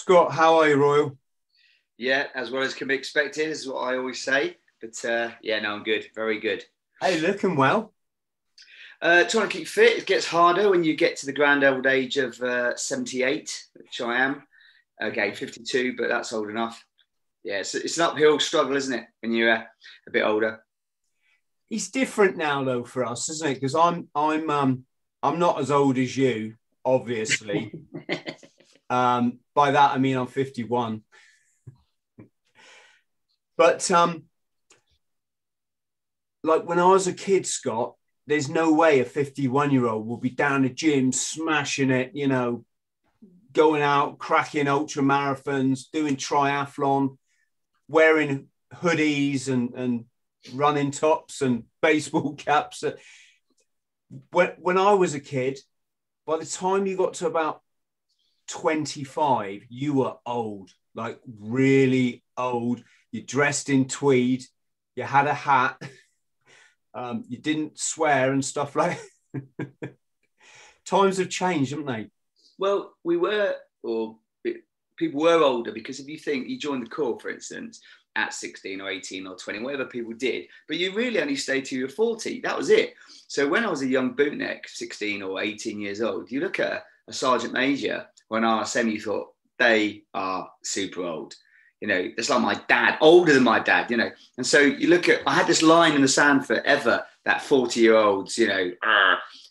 Scott, how are you, Royal? Yeah, as well as can be expected, is what I always say. But uh, yeah, no, I'm good. Very good. Hey, looking well. Uh, trying to keep fit. It gets harder when you get to the grand old age of uh, 78, which I am. Okay, 52, but that's old enough. Yeah, it's, it's an uphill struggle, isn't it, when you're uh, a bit older? It's different now, though, for us, isn't it? Because I'm, I'm, um, I'm not as old as you, obviously. um, by that I mean I'm 51. but um, like when I was a kid, Scott, there's no way a 51 year old will be down the gym smashing it, you know, going out, cracking ultra marathons, doing triathlon, wearing hoodies and, and running tops and baseball caps. When, when I was a kid, by the time you got to about 25, you were old, like really old. You dressed in tweed, you had a hat. Um, you didn't swear and stuff like times have changed haven't they well we were or people were older because if you think you joined the corps for instance at 16 or 18 or 20 whatever people did but you really only stayed till you were 40 that was it so when i was a young bootneck 16 or 18 years old you look at a sergeant major an rsm you thought they are super old you know, it's like my dad, older than my dad, you know. And so you look at, I had this line in the sand forever that 40 year olds, you know,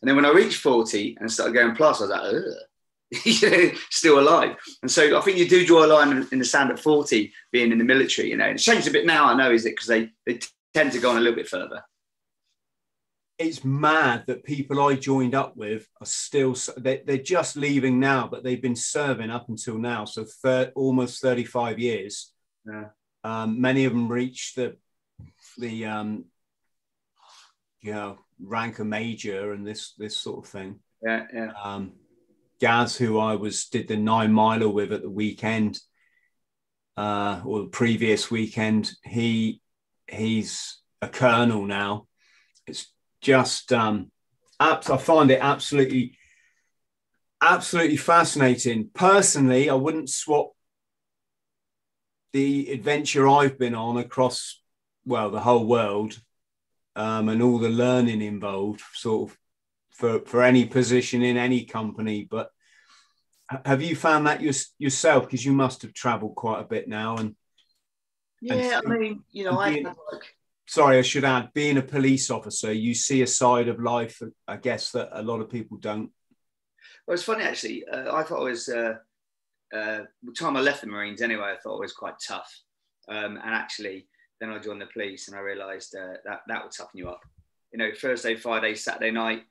and then when I reached 40 and started going plus, I was like, know, still alive. And so I think you do draw a line in the sand at 40 being in the military, you know. And it's changed a bit now, I know, is it? Because they, they tend to go on a little bit further it's mad that people I joined up with are still they, they're just leaving now, but they've been serving up until now, so thir- almost thirty five years. Yeah. Um, many of them reached the the um, you know rank of major and this this sort of thing. Yeah, yeah. Um, Gaz, who I was did the nine miler with at the weekend, uh, or the previous weekend, he he's a colonel now. It's just um, I find it absolutely, absolutely fascinating. Personally, I wouldn't swap the adventure I've been on across, well, the whole world, um, and all the learning involved, sort of, for for any position in any company. But have you found that your, yourself? Because you must have travelled quite a bit now, and yeah, and, I mean, you know, I like sorry, I should add, being a police officer, you see a side of life, I guess, that a lot of people don't. Well, it's funny actually. Uh, I thought it was uh, uh, the time I left the Marines anyway. I thought it was quite tough, um, and actually, then I joined the police and I realised uh, that that would toughen you up. You know, Thursday, Friday, Saturday night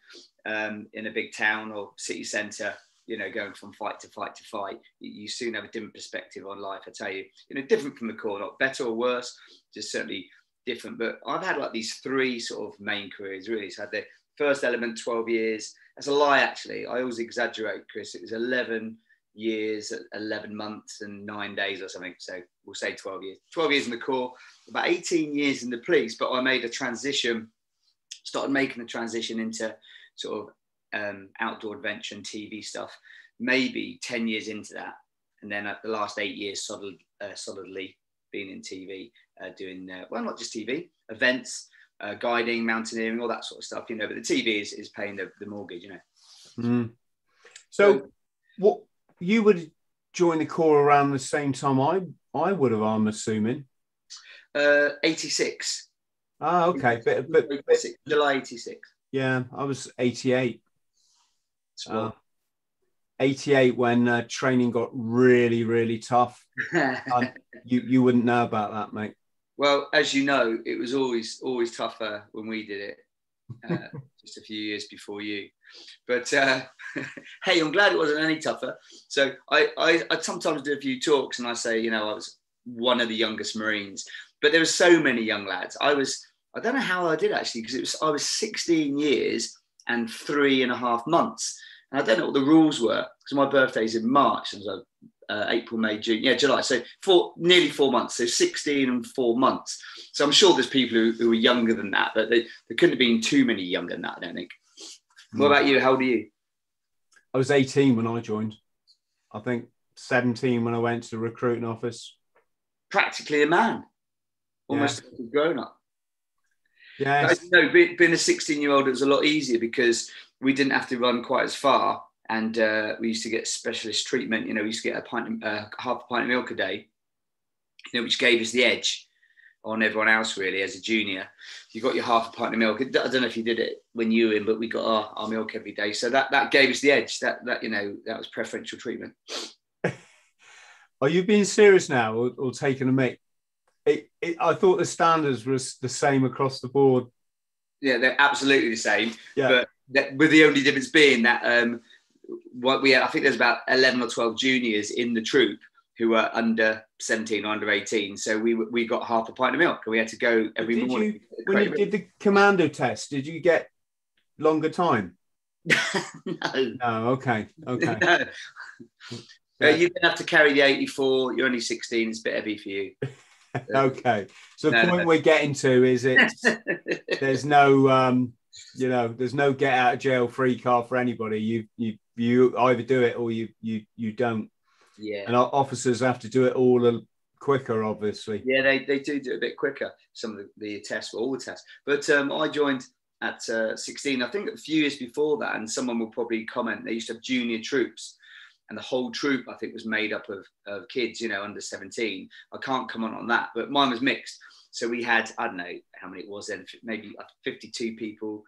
um, in a big town or city centre. You know, going from fight to fight to fight, you, you soon have a different perspective on life. I tell you, you know, different from the core, not better or worse, just certainly different. But I've had like these three sort of main careers really. So I had the first element 12 years. That's a lie, actually. I always exaggerate, Chris. It was 11 years, 11 months, and nine days or something. So we'll say 12 years. 12 years in the Corps, about 18 years in the police. But I made a transition, started making the transition into sort of um, outdoor adventure and TV stuff, maybe 10 years into that. And then at the last eight years, solid, uh, solidly being in TV uh, doing uh, well, not just TV, events, uh, guiding, mountaineering, all that sort of stuff. You know, but the TV is, is paying the, the mortgage. You know. Mm. So, so, what you would join the corps around the same time I I would have. I'm assuming. Uh, 86. Ah, okay, but, but, but July 86. Yeah, I was 88. Uh, 88 when uh, training got really, really tough. um, you, you wouldn't know about that, mate. Well, as you know, it was always always tougher when we did it, uh, just a few years before you. But uh, hey, I'm glad it wasn't any tougher. So I, I, I sometimes do a few talks and I say, you know, I was one of the youngest Marines, but there were so many young lads. I was I don't know how I did actually because it was I was 16 years and three and a half months. And I don't know what the rules were because my birthday's in March. And so uh, April, May, June, yeah, July. So for nearly four months. So 16 and four months. So I'm sure there's people who, who are younger than that, but they, there couldn't have been too many younger than that, I don't think. Mm. What about you? How old are you? I was 18 when I joined. I think 17 when I went to the recruiting office. Practically a man, almost Yeah. a grown up. Yeah. Know, being a 16 year old, it was a lot easier because we didn't have to run quite as far. And uh, we used to get specialist treatment. You know, we used to get a pint, uh, half a pint of milk a day, you know, which gave us the edge on everyone else, really, as a junior. You got your half a pint of milk. I don't know if you did it when you were in, but we got our, our milk every day. So that, that gave us the edge. That, that, you know, that was preferential treatment. Are you being serious now or, or taking a mic? It, it, I thought the standards were the same across the board. Yeah, they're absolutely the same. Yeah. But that, with the only difference being that um, what we had, I think there's about 11 or 12 juniors in the troop who were under 17 or under 18. So we we got half a pint of milk and we had to go every Did morning. you, when you did the commando test, did you get longer time? no. No. Okay. Okay. no. Uh, you don't have to carry the 84. You're only 16. It's a bit heavy for you. okay. So the point no. we're getting to is it's there's no um you know there's no get out of jail free card for anybody. You you you either do it or you you you don't. yeah. And our officers have to do it all a quicker, obviously. Yeah, they, they do do it a bit quicker, some of the, the tests, well, all the tests. But um, I joined at uh, 16, I think a few years before that, and someone will probably comment, they used to have junior troops. And the whole troop, I think, was made up of, of kids, you know, under 17. I can't comment on that, but mine was mixed. So we had, I don't know how many it was then, maybe 52 people.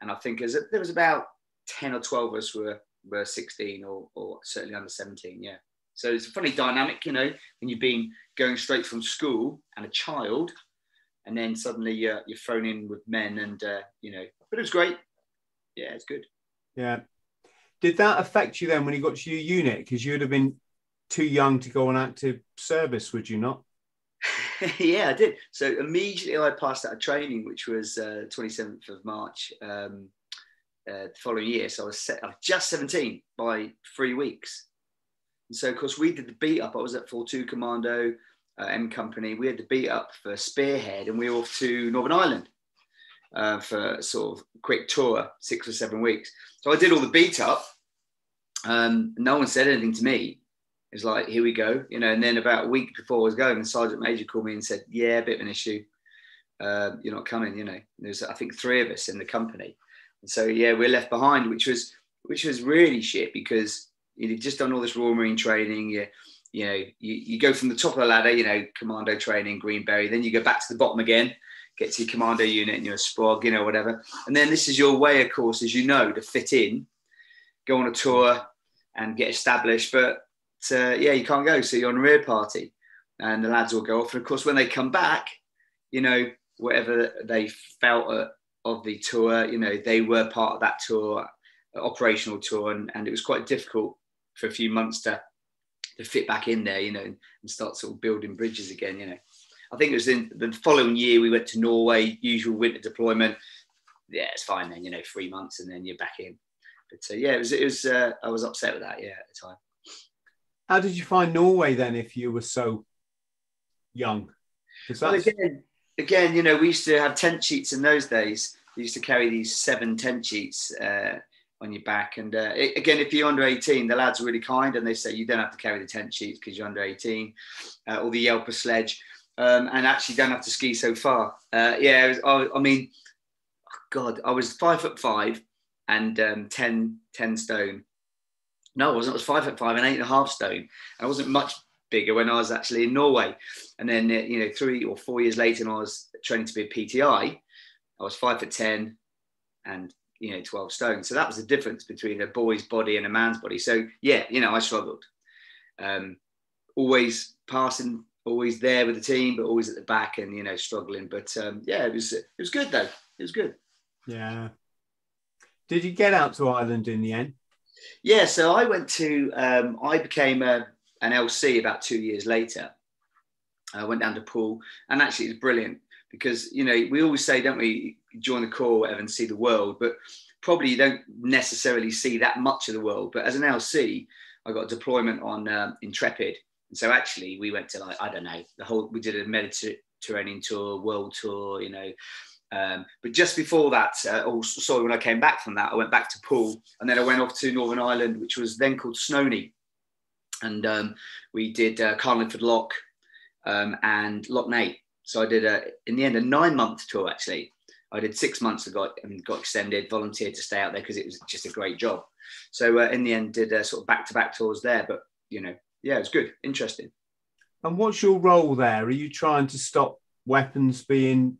And I think as there was about 10 or 12 of us were, were 16 or, or certainly under 17, yeah. So it's a funny dynamic, you know, when you've been going straight from school and a child, and then suddenly you're, you're thrown in with men, and uh, you know, but it was great. Yeah, it's good. Yeah. Did that affect you then when you got to your unit? Because you'd have been too young to go on active service, would you not? yeah, I did. So immediately I passed out of training, which was uh, 27th of March um, uh, the following year. So I was, set, I was just 17 by three weeks. And so, of course, we did the beat up. I was at 42 Commando uh, M Company. We had the beat up for Spearhead, and we were off to Northern Ireland uh, for sort of quick tour, six or seven weeks. So I did all the beat up. Um, no one said anything to me. It was like, here we go, you know. And then about a week before I was going, the sergeant major called me and said, "Yeah, a bit of an issue. Uh, you're not coming." You know, there's I think three of us in the company, so yeah, we're left behind, which was which was really shit because you'd just done all this Royal Marine training. You, you know, you, you go from the top of the ladder, you know, commando training, Green Beret, then you go back to the bottom again, get to your commando unit and you're a sprog, you know, whatever. And then this is your way, of course, as you know, to fit in, go on a tour and get established. But uh, yeah, you can't go. So you're on a rear party and the lads will go off. And of course, when they come back, you know, whatever they felt uh, of the tour, you know, they were part of that tour, operational tour. And, and it was quite difficult for a few months to, to fit back in there, you know, and start sort of building bridges again, you know. I think it was in the following year we went to Norway, usual winter deployment. Yeah, it's fine then, you know, three months and then you're back in. But uh, yeah, it was, it was, uh, I was upset with that, yeah, at the time. How did you find Norway then if you were so young? Well, that's, again, again, you know, we used to have tent sheets in those days. We used to carry these seven tent sheets uh, on your back. And uh, it, again, if you're under 18, the lads are really kind and they say you don't have to carry the tent sheets because you're under 18 uh, or the Yelper sledge. Um, and actually don't have to ski so far. Uh, yeah, was, I, I mean, God, I was five foot five and um, 10, 10 stone. No, I wasn't. I was five foot five and eight and a half stone. and I wasn't much bigger when I was actually in Norway. And then, uh, you know, three or four years later, when I was training to be a PTI, I was five foot 10 and, you know, 12 stone. So that was the difference between a boy's body and a man's body. So, yeah, you know, I struggled. Um, always passing, always there with the team, but always at the back and, you know, struggling. But um, yeah, it was, it was good though. It was good. yeah. Did you get out to Ireland in the end? Yeah, so I went to, um, I became a, an LC about two years later. I went down to Poole, and actually it's brilliant because, you know, we always say, don't we, join the corps or whatever and see the world, but probably you don't necessarily see that much of the world. But as an LC, I got a deployment on um, Intrepid. And so actually we went to like, I don't know, the whole, we did a Mediterranean tour, world tour, you know, um, but just before that, uh, oh, sorry, when I came back from that, I went back to Poole and then I went off to Northern Ireland, which was then called Snowny. And um, we did uh, Carlingford Lough um, and Neagh. So I did a, in the end a nine month tour actually. I did six months and got and got extended, volunteered to stay out there because it was just a great job. So uh, in the end, did a sort of back to back tours there. But you know, yeah, it was good, interesting. And what's your role there? Are you trying to stop weapons being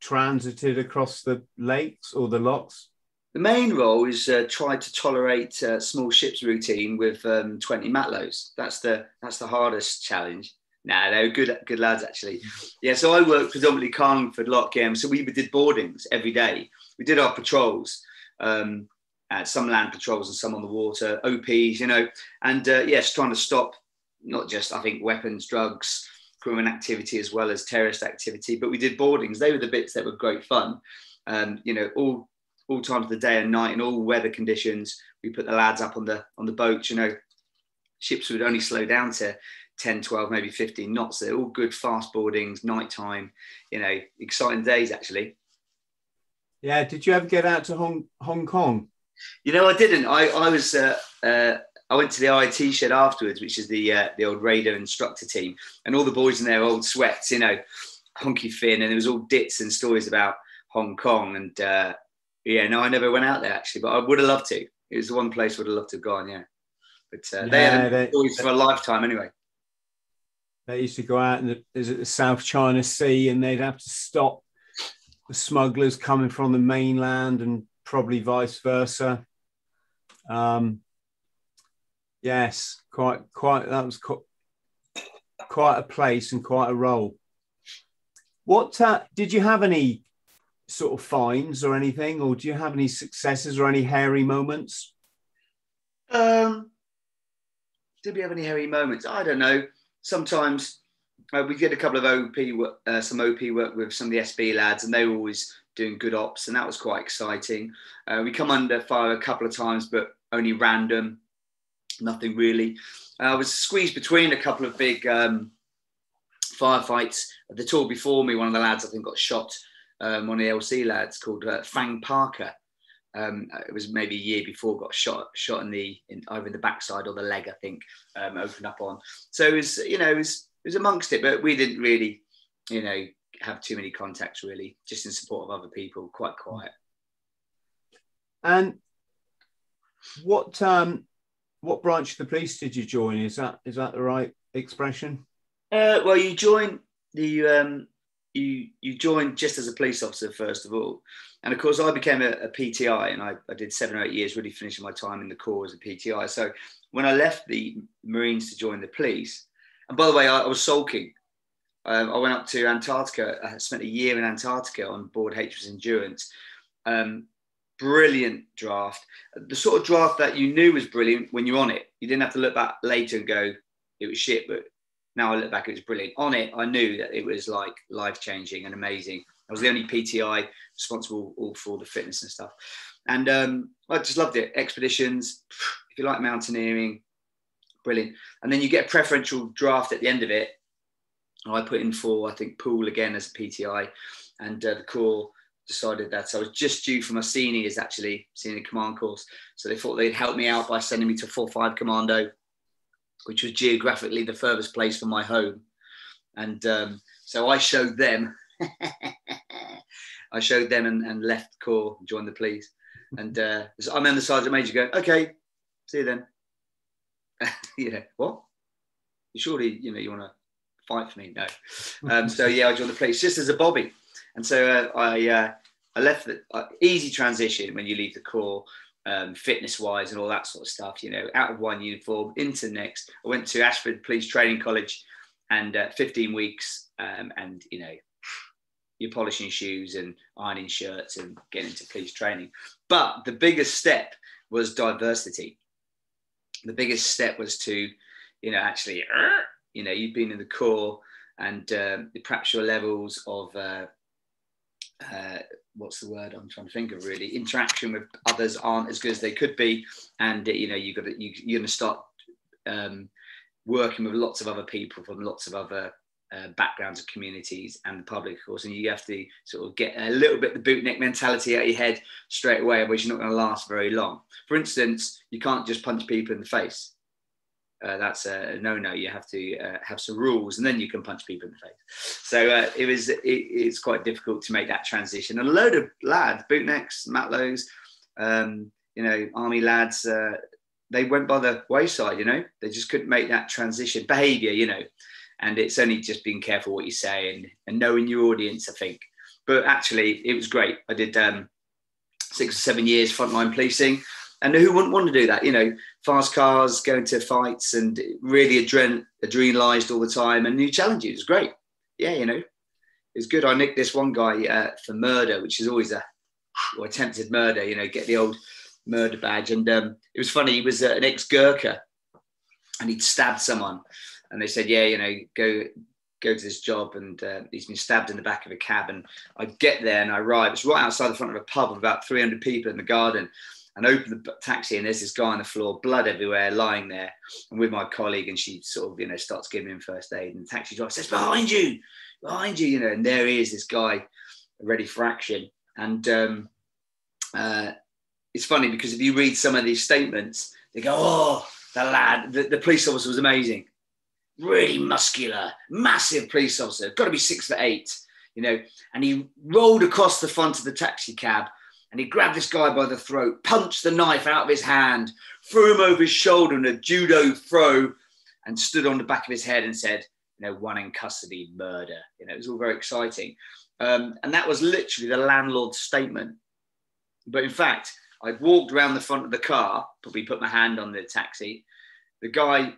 transited across the lakes or the locks? The main role is uh, try to tolerate uh, small ships routine with um, 20 matlows. That's the that's the hardest challenge. Nah, they were good good lads actually. Yeah, so I worked predominantly Carlingford Lough game. So we did boardings every day. We did our patrols, um, some land patrols and some on the water, OPs, you know, and uh, yes, trying to stop not just I think weapons, drugs, criminal activity as well as terrorist activity. But we did boardings. They were the bits that were great fun. Um, you know, all all times of the day and night in all weather conditions. We put the lads up on the on the boat. You know, ships would only slow down to 10, 12, maybe 15 knots. They're all good fast boardings, nighttime, you know, exciting days actually. Yeah. Did you ever get out to Hong, Hong Kong? You know, I didn't. I, I was, uh, uh, I went to the IT shed afterwards, which is the uh, the old radar instructor team, and all the boys in their old sweats, you know, honky fin, and it was all dits and stories about Hong Kong. And uh, yeah, no, I never went out there actually, but I would have loved to. It was the one place I would have loved to have gone. Yeah, but uh, they had they, stories for a lifetime anyway. They used to go out in the, is it the South China Sea, and they'd have to stop the smugglers coming from the mainland, and probably vice versa. Um, yes, quite, quite. That was quite, quite a place and quite a role. What uh, did you have any sort of finds or anything, or do you have any successes or any hairy moments? Um, did we have any hairy moments? I don't know sometimes uh, we did a couple of OP, uh, some OP work with some of the SB lads, and they were always doing good ops, and that was quite exciting. Uh, we come under fire a couple of times, but only random, nothing really. Uh, I was squeezed between a couple of big um, firefights. The tour before me, one of the lads I think got shot. Um, one of the LC lads called uh, Fang Parker. Um, it was maybe a year before got shot shot in the in, either in the backside or the leg I think um, opened up on. So it was you know it was it was amongst it but we didn't really you know have too many contacts really just in support of other people quite quiet. And what um what branch of the police did you join? Is that is that the right expression? Uh, well you join the um you you join just as a police officer first of all and of course, I became a, a PTI and I, I, did seven or eight years really finishing my time in the Corps as a PTI. So when I left the Marines to join the police, and by the way, I, I was sulking. Um, I went up to Antarctica. I spent a year in Antarctica on board HMS Endurance. Um, brilliant draft. The sort of draft that you knew was brilliant when you're on it. You didn't have to look back later and go, it was shit, but now I look back, it was brilliant. On it, I knew that it was like life changing and amazing. I was the only PTI responsible all for the fitness and stuff. And um, I just loved it. Expeditions, if you like mountaineering, brilliant. And then you get a preferential draft at the end of it. I put in for, I think, Poole again as a PTI. And uh, the Corps decided that so I was just due for my seniors, actually, senior command course. So they thought they'd help me out by sending me to 4 5 Commando, which was geographically the furthest place from my home. And um, so I showed them I showed them and, and left Corps, joined the police. And uh, I remember the sergeant major going, "Okay, see you then." you know what? Surely you know you want to fight for me? No. Um, so yeah, I joined the police just as a bobby, and so uh, I uh, I left the uh, easy transition when you leave the Corps. Um, fitness wise and all that sort of stuff, you know, out of one uniform into the next. I went to Ashford Police Training College and uh, 15 weeks, um, and you know, you're polishing shoes and ironing shirts and getting into police training. But the biggest step was diversity. The biggest step was to, you know, actually, you know, you've been in the core and um, perhaps your levels of, uh, uh, what's the word I'm trying to think of really, interaction with others aren't as good as they could be. And, you know, you've got to, you, you're going to start um, working with lots of other people from lots of other uh, backgrounds of communities and the public, of course, and you have to sort of get a little bit the bootneck mentality out of your head straight away, which you're not going to last very long. For instance, you can't just punch people in the face. Uh, that's a no no. You have to uh, have some rules, and then you can punch people in the face. So uh, it was it, it's quite difficult to make that transition. And a load of lads, bootnecks, matlows, um, you know, army lads, uh, they went by the wayside. You know, they just couldn't make that transition. Behaviour, you know, and it's only just being careful what you say and, and knowing your audience. I think, but actually, it was great. I did um, six or seven years frontline policing. And who wouldn't want to do that? You know, fast cars, going to fights, and really adren- adrenalized all the time, and new challenges. It was great. Yeah, you know, it was good. I nicked this one guy uh, for murder, which is always a or attempted murder. You know, get the old murder badge, and um, it was funny. He was uh, an ex Gurkha, and he'd stabbed someone, and they said, "Yeah, you know, go go to this job and uh, he's been stabbed in the back of a cab and I get there and I arrive it's right outside the front of a pub of about 300 people in the garden and open the taxi and there's this guy on the floor, blood everywhere, lying there. And with my colleague, and she sort of, you know, starts giving him first aid. And the taxi driver says, "Behind you, behind you," you know. And there he is, this guy, ready for action. And um, uh, it's funny because if you read some of these statements, they go, "Oh, the lad, the, the police officer was amazing, really muscular, massive police officer, got to be six foot eight, You know, and he rolled across the front of the taxi cab and he grabbed this guy by the throat, punched the knife out of his hand, threw him over his shoulder in a judo throw, and stood on the back of his head and said, you know, one in custody, murder. You know, it was all very exciting. Um, and that was literally the landlord's statement. But in fact, I walked around the front of the car, probably put my hand on the taxi. The guy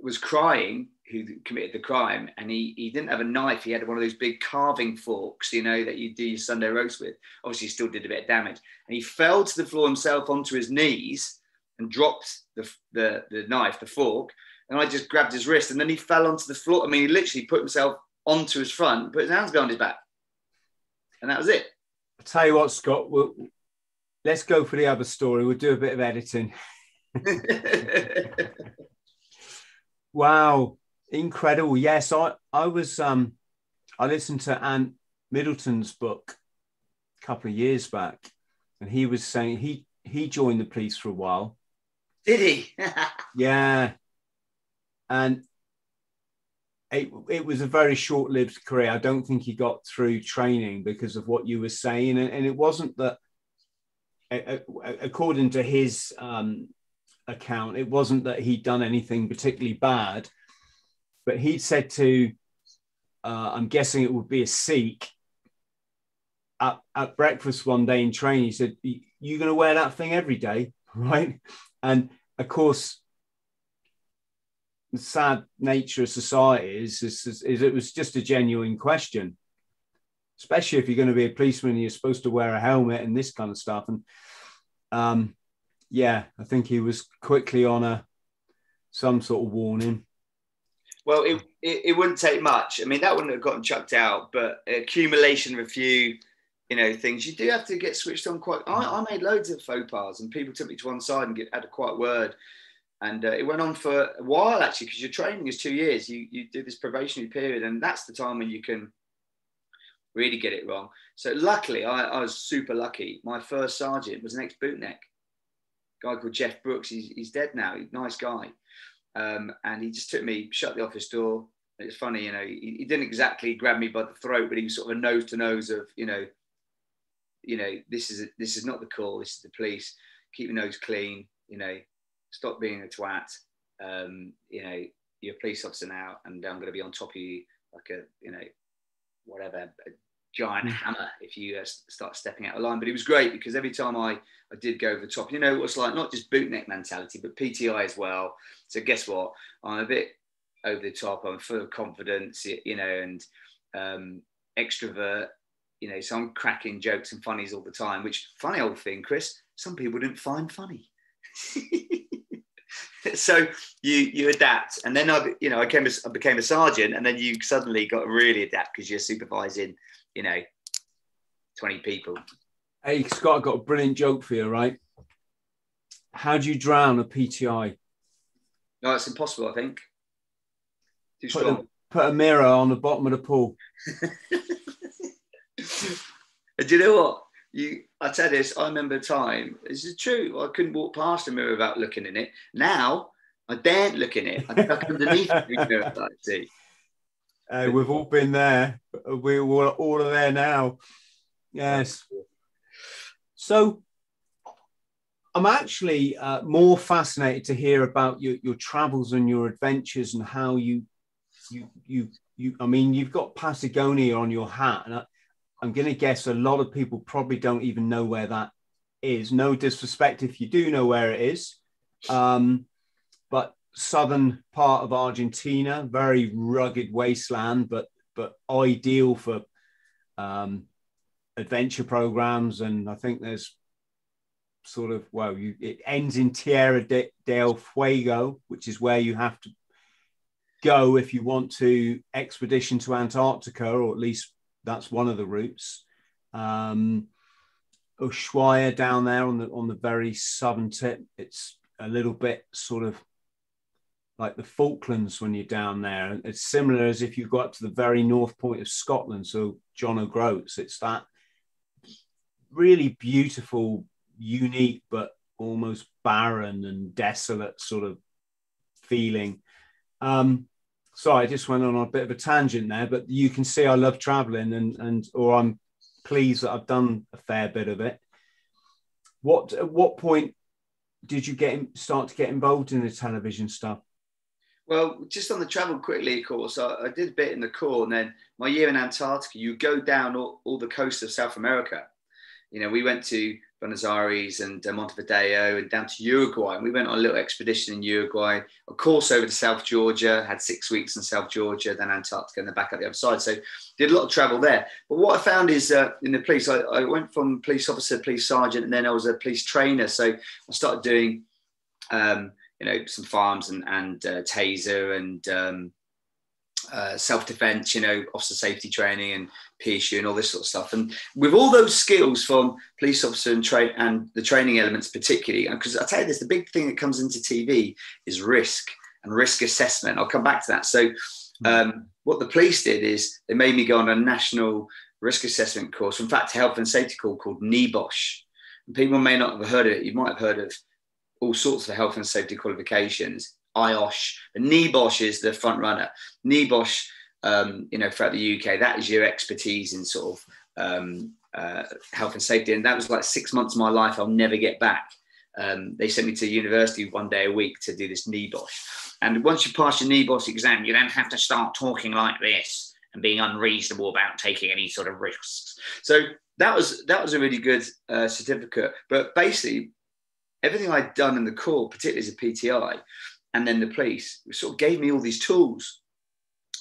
was crying who committed the crime and he, he didn't have a knife. He had one of those big carving forks you know that you do your sunday roast with. Obviously he still did a bit of damage. And he fell to the floor himself onto his knees and dropped the, the, the knife the fork. And i just grabbed his wrist and then he fell onto the floor. I mean he literally put himself onto his front put his hands behind his back. And that was it. I'll tell you what scott we'll, let's go for the other story. We'll do a bit of editing. Wow incredible. Yes, I I was um I listened to Ant Middleton's book a couple of years back, and he was saying he he joined the police for a while. Did he? yeah, and it, it was a very short-lived career. I don't think he got through training because of what you were saying, and, and it wasn't that. According to his um, account, it wasn't that he'd done anything particularly bad but he said to, uh, I'm guessing it would be a Sikh at, at breakfast one day in training. He said, You're going to wear that thing every day, right? And of course, the sad nature of society is, is, is, is it was just a genuine question, especially if you're going to be a policeman and you're supposed to wear a helmet and this kind of stuff. And um, yeah, I think he was quickly on a some sort of warning. Well, it, it, it, wouldn't take much. I mean, that wouldn't have gotten chucked out, but accumulation of a few, you know, things you do have to get switched on quite. I, I made loads of faux pas, and people took me to one side and get, had a quiet word, and uh, it went on for a while actually because your training is two years. You you do this probationary period, and that's the time when you can really get it wrong. So luckily, I, I was super lucky. My first sergeant was an ex bootneck guy called Jeff Brooks. He's, he's dead now. Nice guy. Um, and he just took me, shut the office door. It's funny, you know, he, he, didn't exactly grab me by the throat, but he was sort of a nose to nose of, you know, you know, this is a, this is not the call. This is the police. Keep your nose clean. You know, stop being a twat. Um, you know, you're a police officer now, and I'm going to be on top of you like a, you know, whatever, giant mm. hammer if you uh, start stepping out of line. But it was great because every time I, I did go over the top, you know, it was like not just bootneck mentality, but PTI as well. So guess what? I'm a bit over the top. I'm full of confidence, you know, and um, extrovert. You know, so I'm cracking jokes and funnies all the time. Which funny old thing, Chris. Some people didn't find funny. so you you adapt, and then I you know I came I became a sergeant, and then you suddenly got to really adapt because you're supervising you know, 20 people. Hey, Scott, I've got a brilliant joke for you, right? How do you drown a PTI? No, it's impossible, I think. Too put strong. A, put a mirror on the bottom of the pool. do you know what? You, I tell this, I remember a time, this is true, I couldn't walk past a mirror without looking in it. Now, I daren't look in it. I duck underneath the see. Uh, we've all been there. We're all, are there now. Yes. So I'm actually uh, more fascinated to hear about your, your travels and your adventures and how you, you, you, you. I mean, you've got Patagonia on your hat, and I, I'm going to guess a lot of people probably don't even know where that is. No disrespect if you do know where it is, um, southern part of Argentina, very rugged wasteland, but but ideal for um, adventure programs. And I think there's sort of well, you it ends in Tierra de, del Fuego, which is where you have to go if you want to expedition to Antarctica, or at least that's one of the routes. Um, Ushuaia down there on the on the very southern tip. It's a little bit sort of like the Falklands when you're down there. It's similar as if you go up to the very north point of Scotland. So John O'Groats, it's that really beautiful, unique, but almost barren and desolate sort of feeling. Um, sorry, I just went on a bit of a tangent there, but you can see I love traveling and and or I'm pleased that I've done a fair bit of it. What at what point did you get start to get involved in the television stuff? Well, just on the travel quickly, of course, I, I, did a bit in the Corps, and then my year in Antarctica, you go down all, all the coast of South America. You know, we went to Buenos Aires and uh, Montevideo and down to Uruguay. And we went on a little expedition in Uruguay, of course, over to South Georgia, had six weeks in South Georgia, then Antarctica, and then back at the other side. So did a lot of travel there. But what I found is uh, in the police, I, I, went from police officer, to police sergeant, and then I was a police trainer. So I started doing, um, you know, some farms and, and uh, taser and um, uh, self-defense, you know, officer safety training and PSU and all this sort of stuff. And with all those skills from police officer and train and the training elements particularly, because I tell you this, the big thing that comes into TV is risk and risk assessment. I'll come back to that. So hmm. um, what the police did is they made me go on a national risk assessment course. In fact, health and safety course called NEBOSH. And people may not have heard of it. You might have heard of all sorts of health and safety qualifications. IOSH. And NEBOSH is the front runner. NEBOSH, um, you know, throughout the UK, that is your expertise in sort of um, uh, health and safety. And that was like six months of my life I'll never get back. Um, they sent me to university one day a week to do this NEBOSH. And once you pass your NEBOSH exam, you then have to start talking like this and being unreasonable about taking any sort of risks. So that was that was a really good uh, certificate. But basically, everything I'd done in the Corps, particularly as a PTI, and then the police sort of gave me all these tools,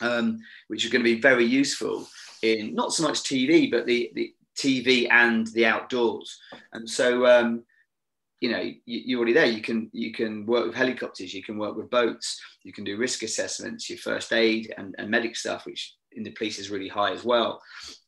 um, which are going to be very useful in not so much TV, but the, the TV and the outdoors. And so, um, you know, you, are already there. You can you can work with helicopters, you can work with boats, you can do risk assessments, your first aid and, and medic stuff, which in the police is really high as well.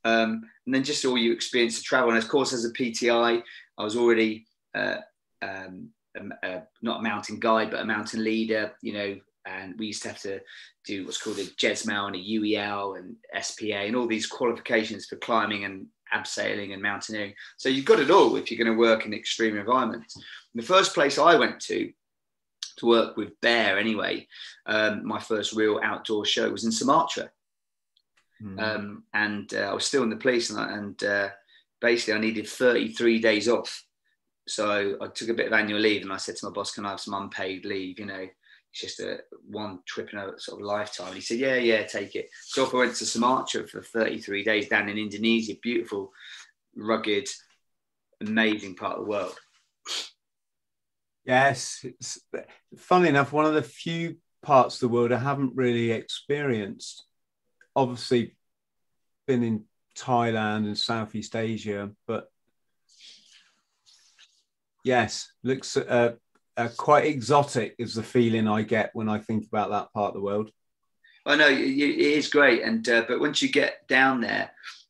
Um, and then just all your experience to travel. And of course, as a PTI, I was already uh, um, a, a, not a mountain guide, but a mountain leader, you know, and we used to have to do what's called a JESMAL and a UEL and SPA and all these qualifications for climbing and abseiling and mountaineering. So you've got it all if you're going to work in extreme environments. the first place I went to to work with Bear anyway, um, my first real outdoor show was in Sumatra. Mm. Um, and uh, I was still in the police and, and uh, basically I needed 33 days off so I took a bit of annual leave and I said to my boss, can I have some unpaid leave? You know, it's just a one trip in a sort of lifetime. And he said, yeah, yeah, take it. So off I went to Sumatra for 33 days down in Indonesia, beautiful, rugged, amazing part of the world. Yes, it's funny enough, one of the few parts of the world I haven't really experienced. Obviously, been in Thailand and Southeast Asia, but Yes, looks uh, uh, quite exotic is the feeling I get when I think about that part of the world. I know it is great, and uh, but once you get down there,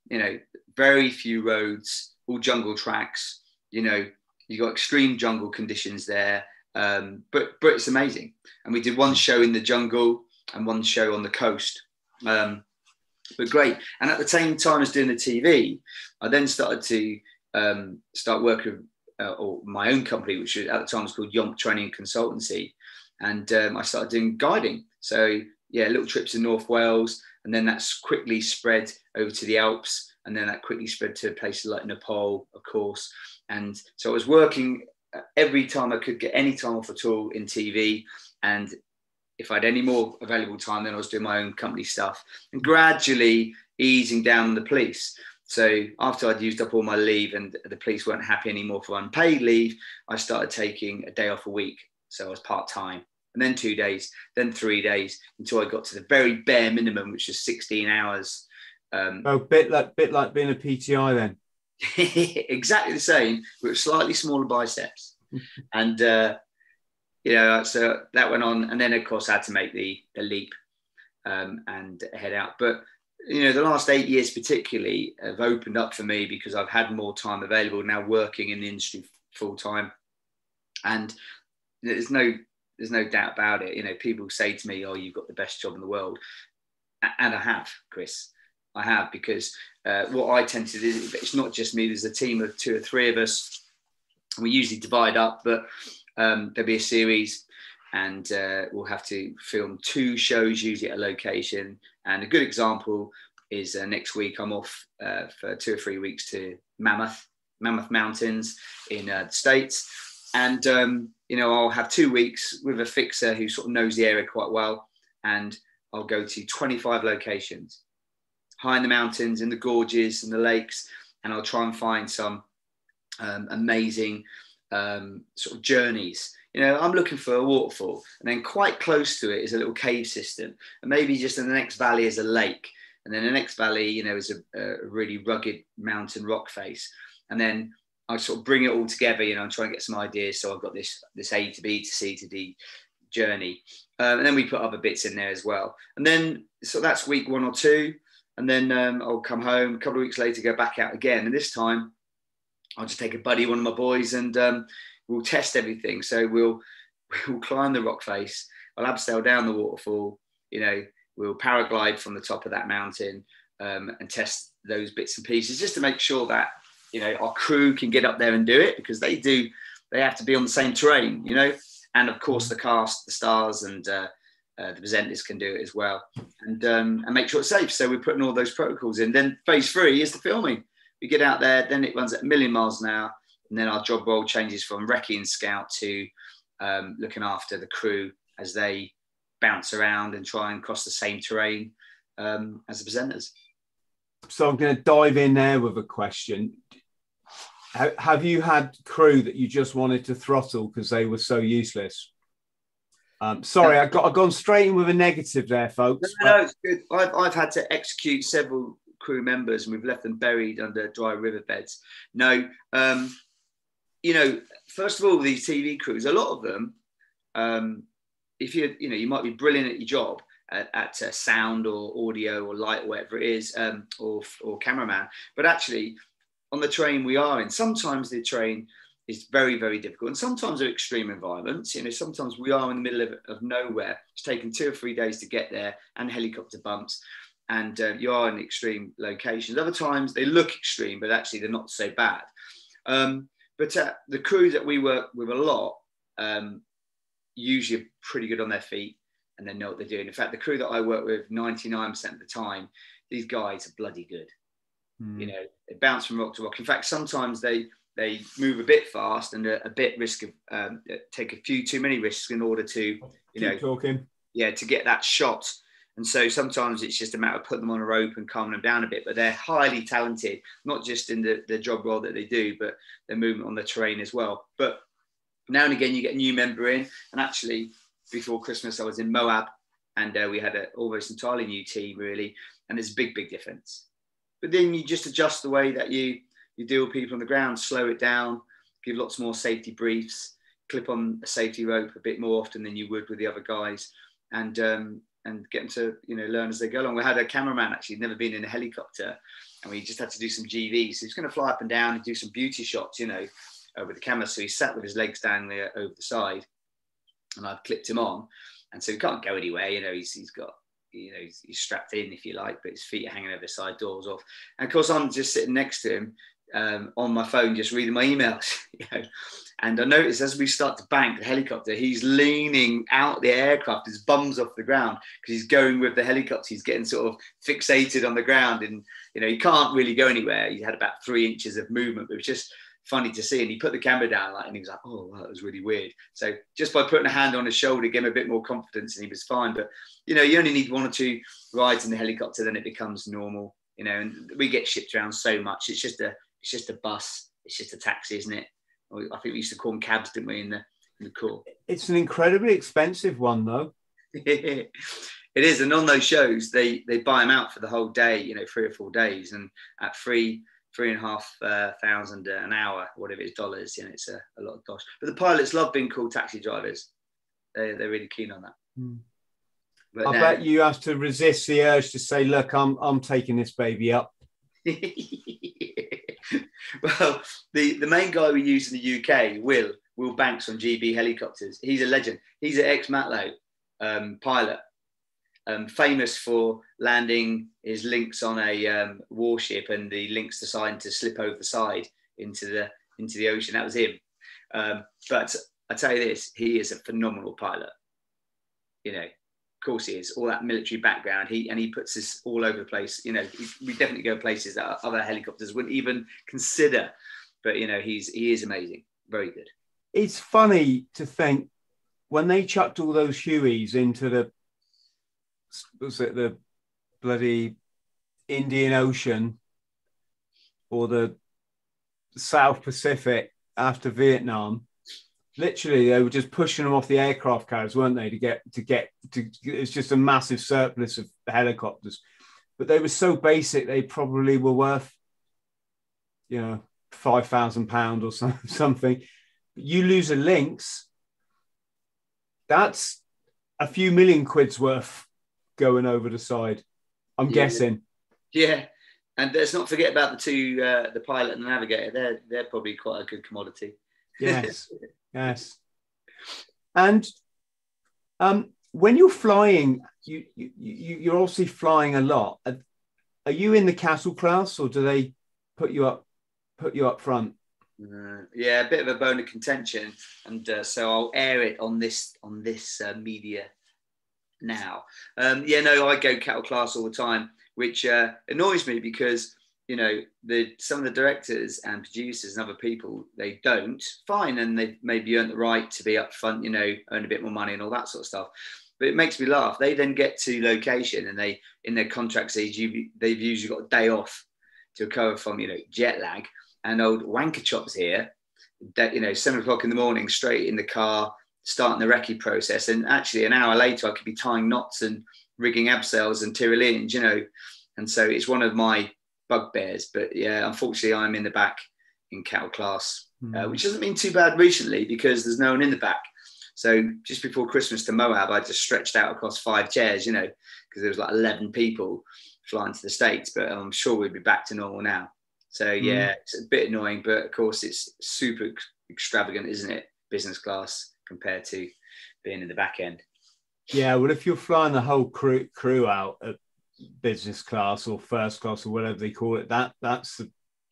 you know, very few roads, all jungle tracks. You know, you got extreme jungle conditions there, um, but but it's amazing. And we did one show in the jungle and one show on the coast. Um, but great. And at the same time as doing the TV, I then started to um, start working uh, or my own company, which at the time was called Yomp Training Consultancy. and um, I started doing guiding. So yeah, little trips in North Wales, and then that's quickly spread over to the Alps, and then that quickly spread to places like Nepal, of course. And so I was working uh, every time I could get any time off at all in TV, and if I had any more available time, then I was doing my own company stuff, and gradually easing down the police. So after I'd used up all my leave and the police weren't happy anymore for unpaid leave, I started taking a day off a week. So I was part time and then two days, then three days until I got to the very bare minimum, which is 16 hours. Um, oh, bit like bit like being a PTI then. exactly the same, with slightly smaller biceps, and uh, you know, so that went on, and then of course I had to make the the leap um, and head out. But you know, the last eight years particularly have opened up for me because I've had more time available now, working in the industry full time, and there's no there's no doubt about it. You know, people say to me, "Oh, you've got the best job in the world," and I have, Chris. I have because uh, what I tend to do, it's not just me. There's a team of two or three of us. We usually divide up, but um, there'll be a series, and uh, we'll have to film two shows usually at a location. And a good example is uh, next week. I'm off uh, for two or three weeks to Mammoth, Mammoth Mountains in uh, the states and um, you know I'll have two weeks with a fixer who sort of knows the area quite well, and I'll go to 25 locations, high in the mountains, in the gorges and the lakes, and I'll try and find some um, amazing um, sort of journeys. You know, I'm looking for a waterfall, and then quite close to it is a little cave system, and maybe just in the next valley is a lake, and then the next valley, you know, is a, a really rugged mountain rock face, and then I sort of bring it all together, you know, and try and get some ideas. So I've got this this A to B to C to D journey, um, and then we put other bits in there as well. And then so that's week one or two, and then um, I'll come home a couple of weeks later, go back out again, and this time I'll just take a buddy, one of my boys, and um, we'll test everything. So we'll we'll climb the rock face, I'll abseil down the waterfall, you know, we'll paraglide from the top of that mountain um, and test those bits and pieces just to make sure that you know our crew can get up there and do it because they do they have to be on the same terrain you know? And of course the cast the stars and uh, uh, the presenters can do it as well and um, and make sure it's safe. So we're putting all those protocols in. Then phase three is the filming. We get out there then it runs at a million miles an hour and then our job role changes from and scout to um, looking after the crew as they bounce around and try and cross the same terrain um, as the presenters so I'm going to dive in there with a question have you had crew that you just wanted to throttle because they were so useless? Um, sorry, I got I've gone straight in with a negative there, folks. No, no, it's good. I've, I've had to execute several crew members, and we've left them buried under dry riverbeds. No, um, you know, first of all, these TV crews, a lot of them, um, if you you know, you might be brilliant at your job at, at uh, sound or audio or light, or whatever it is, um, or or cameraman, but actually on the train we are in. Sometimes the train is very, very difficult. And sometimes they're extreme environments. You know, sometimes we are in the middle of, of nowhere. It's taken two or three days to get there and helicopter bumps. And uh, you are in extreme locations. Other times they look extreme, but actually they're not so bad. Um, but uh, the crew that we work with a lot um, usually are pretty good on their feet and they know what they're doing. In fact, the crew that I work with 99% of the time, these guys are bloody good. Mm. You know, they bounce from rock to rock. In fact, sometimes they they move a bit fast and a, a bit risk of um, take a few too many risks in order to you Keep know talking. Yeah, to get that shot. And so sometimes it's just a matter of putting them on a rope and calming them down a bit. But they're highly talented, not just in the, the job role that they do, but their movement on the terrain as well. But now and again, you get a new member in. And actually, before Christmas, I was in Moab and uh, we had an almost entirely new team, really. And there's a big, big difference. But then you just adjust the way that you you deal with people on the ground, slow it down, give lots more safety briefs, clip on a safety rope a bit more often than you would with the other guys, and um, and get to you know learn as they go along. We had a cameraman actually never been in a helicopter, and we just had to do some GV. So he's going to fly up and down and do some beauty shots, you know, uh, with the camera. So he sat with his legs down there over the side, and I've clipped him on, and so he can't go anywhere. You know, he's he's got you know, he's, he's, strapped in, if you like, but his feet are hanging over the side doors off. And of course, I'm just sitting next to him, um, on my phone just reading my emails. You know? And I noticed as we start to bank the helicopter, he's leaning out the aircraft, his bum's off the ground because he's going with the helicopter. He's getting sort of fixated on the ground, and you know he can't really go anywhere. He had about three inches of movement, it was just funny to see. And he put the camera down, like, and he was like, "Oh, wow, that was really weird." So just by putting a hand on his shoulder, gave him a bit more confidence, and he was fine. But you know, you only need one or two rides in the helicopter, then it becomes normal. You know, and we get shipped around so much. It's just a, it's just a bus. It's just a taxi, isn't it? I think we used to call them cabs, didn't we, in the in the court? It's an incredibly expensive one, though. it is, and on those shows, they they buy them out for the whole day, you know, three or four days, and at three three and a half uh, thousand an hour, whatever it's dollars, you know, it's a, a lot of dosh. But the pilots love being called taxi drivers. They they're really keen on that. Hmm. But I now, bet you have to resist the urge to say, "Look, I'm I'm taking this baby up." well, the, the main guy we use in the UK, Will, Will Banks on GB helicopters, he's a legend. He's an ex Matlow um, pilot, um, famous for landing his Lynx on a um, warship and the Lynx decided to slip over the side into the into the ocean. That was him. Um, but I tell you this, he is a phenomenal pilot. You know, course he is all that military background he and he puts this all over the place you know we definitely go places that other helicopters wouldn't even consider but you know he's he is amazing very good. It's funny to think when they chucked all those hueys into the was it the bloody indian ocean or the south pacific after vietnam literally they were just pushing them off the aircraft carriers, weren't they, to get to get to it's just a massive surplus of helicopters. But they were so basic they probably were worth, you know, five thousand pounds or some, something. You lose a Lynx, that's a few million quid's worth going over the side. I'm yeah. guessing. Yeah. And let's not forget about the two, uh, the pilot and the navigator. They're they're probably quite a good commodity. Yes, Yes. And um, when you're flying, you, you, you're obviously flying a lot. Are, you in the castle class or do they put you up, put you up front? Uh, yeah, a bit of a bone of contention, and uh, so I'll air it on this on this uh, media now. Um, yeah, no, I go cattle class all the time, which uh, annoys me because you know the some of the directors and producers and other people they don't. Fine and they've maybe earn the right to be up front you know earn a bit more money and all that sort of stuff. But it makes me laugh. They then get to location and they in their contracts they've usually got a day off to recover from you know jet lag. And old wanker chops here that you know seven o'clock in the morning straight in the car starting the recce process. And actually an hour later i could be tying knots and rigging abseils and tyrolines you know. And so it's one of my bugbears. But yeah, unfortunately, I'm in the back in cattle class, mm. uh, hmm. which doesn't mean too bad recently because there's no one in the back. So just before Christmas to Moab, I just stretched out across five chairs, you know, because there was like 11 people flying to the States, but I'm sure we'd be back to normal now. So hmm. yeah, mm. it's a bit annoying, but of course it's super extravagant, isn't it? Business class compared to being in the back end. Yeah, well, if you're flying the whole crew crew out at business class or first class or whatever they call it, that that's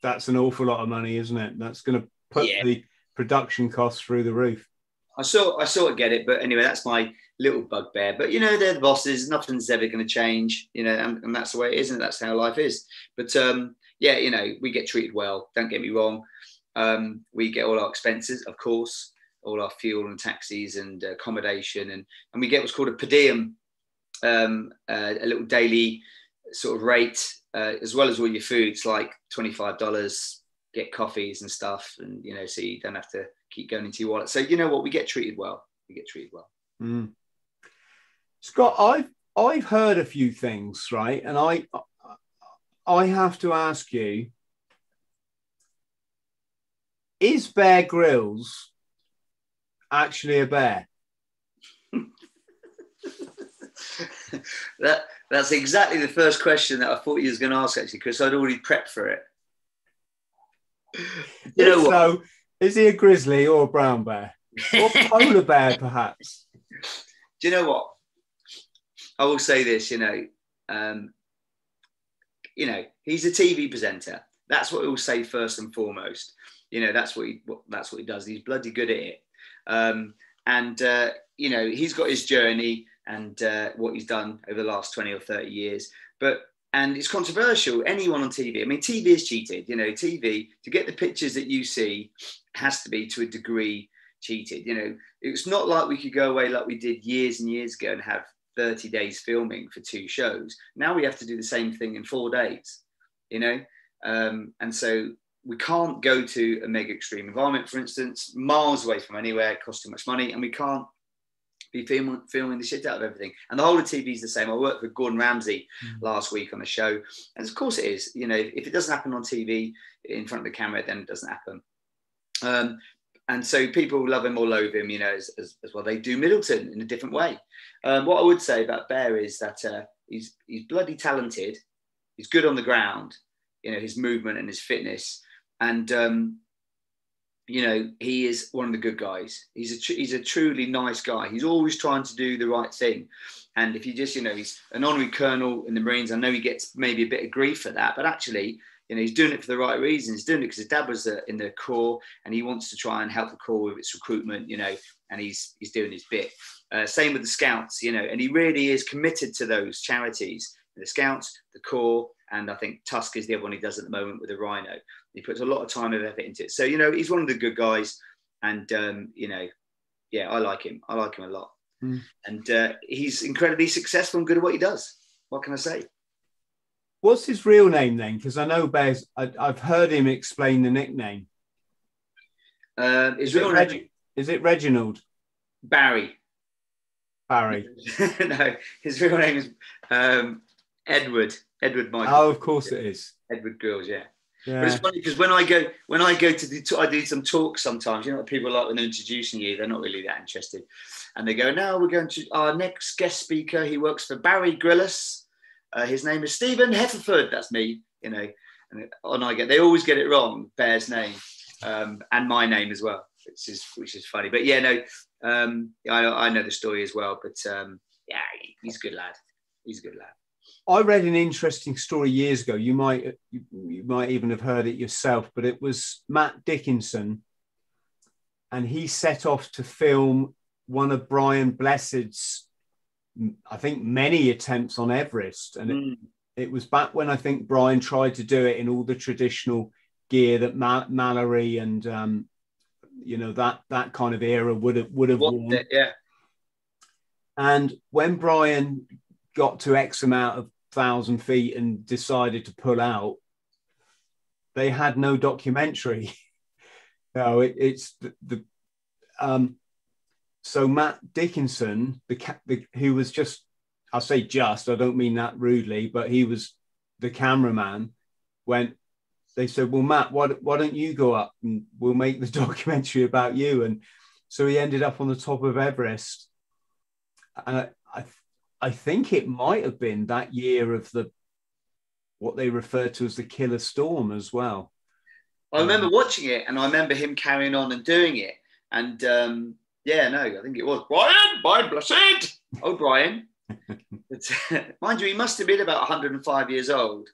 that's an awful lot of money, isn't it? That's going to put yeah. the production costs through the roof. I saw I sort of get it, but anyway, that's my little bugbear. But you know, they're the bosses. Nothing's ever going to change. You know, and, and, that's the way it is, and that's how life is. But um, yeah, you know, we get treated well. Don't get me wrong. Um, we get all our expenses, of course, all our fuel and taxis and accommodation, and and we get what's called a per diem um, uh, a little daily sort of rate, uh, as well as all your foods, like $25, get coffees and stuff. And, you know, so you don't have to keep going into your wallet. So, you know what? We get treated well. We get treated well. Mm. Scott, I've, I've heard a few things, right? And I, I have to ask you, is Bear Grylls actually a bear? that that's exactly the first question that I thought you was going to ask actually, because I'd already prepped for it. You know what? So, is he a grizzly or a brown bear or polar bear, perhaps? Do you know what? I will say this. You know, um, you know, he's a TV presenter. That's what he'll say first and foremost. You know, that's what he that's what he does. He's bloody good at it. Um, and uh, you know, he's got his journey and uh, what he's done over the last 20 or 30 years. But and it's controversial. Anyone on TV, I mean, TV is cheated. You know, TV to get the pictures that you see has to be to a degree cheated. You know, it's not like we could go away like we did years and years ago and have 30 days filming for two shows. Now we have to do the same thing in four days. You know, um, and so we can't go to a mega extreme environment, for instance, miles away from anywhere, it costs too much money, and we can't be filming, filming the shit out of everything. And the whole of TV is the same. I worked with Gordon Ramsay mm. last week on a show, and of course it is. You know, if it doesn't happen on TV in front of the camera, then it doesn't happen. Um, and so people love him or loathe him, you know, as, as, as well. They do Middleton in a different way. Um, what I would say about Bear is that uh, he's he's bloody talented. He's good on the ground. You know, his movement and his fitness, and um, you know, he is one of the good guys. He's a he's a truly nice guy. He's always trying to do the right thing. And if you just, you know, he's an honorary colonel in the Marines. I know he gets maybe a bit of grief for that, but actually, you know, he's doing it for the right reasons. He's doing it because his dad was uh, in the Corps, and he wants to try and help the Corps with its recruitment. You know, and he's he's doing his bit. Uh, same with the Scouts. You know, and he really is committed to those charities. The Scouts, the Corps, and I think Tusk is the other one he does at the moment with the Rhino. He puts a lot of time and effort into it. So you know, he's one of the good guys, and um, you know, yeah, I like him. I like him a lot, mm. and uh, he's incredibly successful and good at what he does. What can I say? What's his real name then? Because I know Bears. I, have heard him explain the nickname. Uh, his is, real it name Reg- is it Reginald? Barry. Barry. no, his real name is um, Edward. Edward Michael. Oh, of course it is. Edward Grylls, yeah. Yeah. But it's funny because when I go when I go to do I do some talks sometimes. You know people like when they're introducing you, they're not really that interested, and they go, "Now we're going to our next guest speaker. He works for Barry Grillis. Uh, his name is Stephen Hefferford. That's me. You know, and, and I get they always get it wrong. Bear's name um, and my name as well, which is which is funny. But yeah, no, um, I, I know the story as well. But um, yeah, he's a good lad. He's a good lad. I read an interesting story years ago. You might you, you, might even have heard it yourself, but it was Matt Dickinson, and he set off to film one of Brian Blessed's, I think, many attempts on Everest, and mm. it, it, was back when I think Brian tried to do it in all the traditional gear that Ma- Mallory and um, you know that that kind of era would have would have worn. It, yeah. And when Brian got to X amount of thousand feet and decided to pull out, they had no documentary. no, it, it's the, the um, so Matt Dickinson, the, the who was just, I say just, I don't mean that rudely, but he was the cameraman. Went, they said, well, Matt, why, why don't you go up and we'll make the documentary about you? And so he ended up on the top of Everest. And I, I I think it might have been that year of the what they refer to as the killer storm as well. I remember um, watching it, and I remember him carrying on and doing it. And um, yeah, no, I think it was Brian, Brian Blessed. Oh, Brian. but, mind you, he must have been about 105 years old.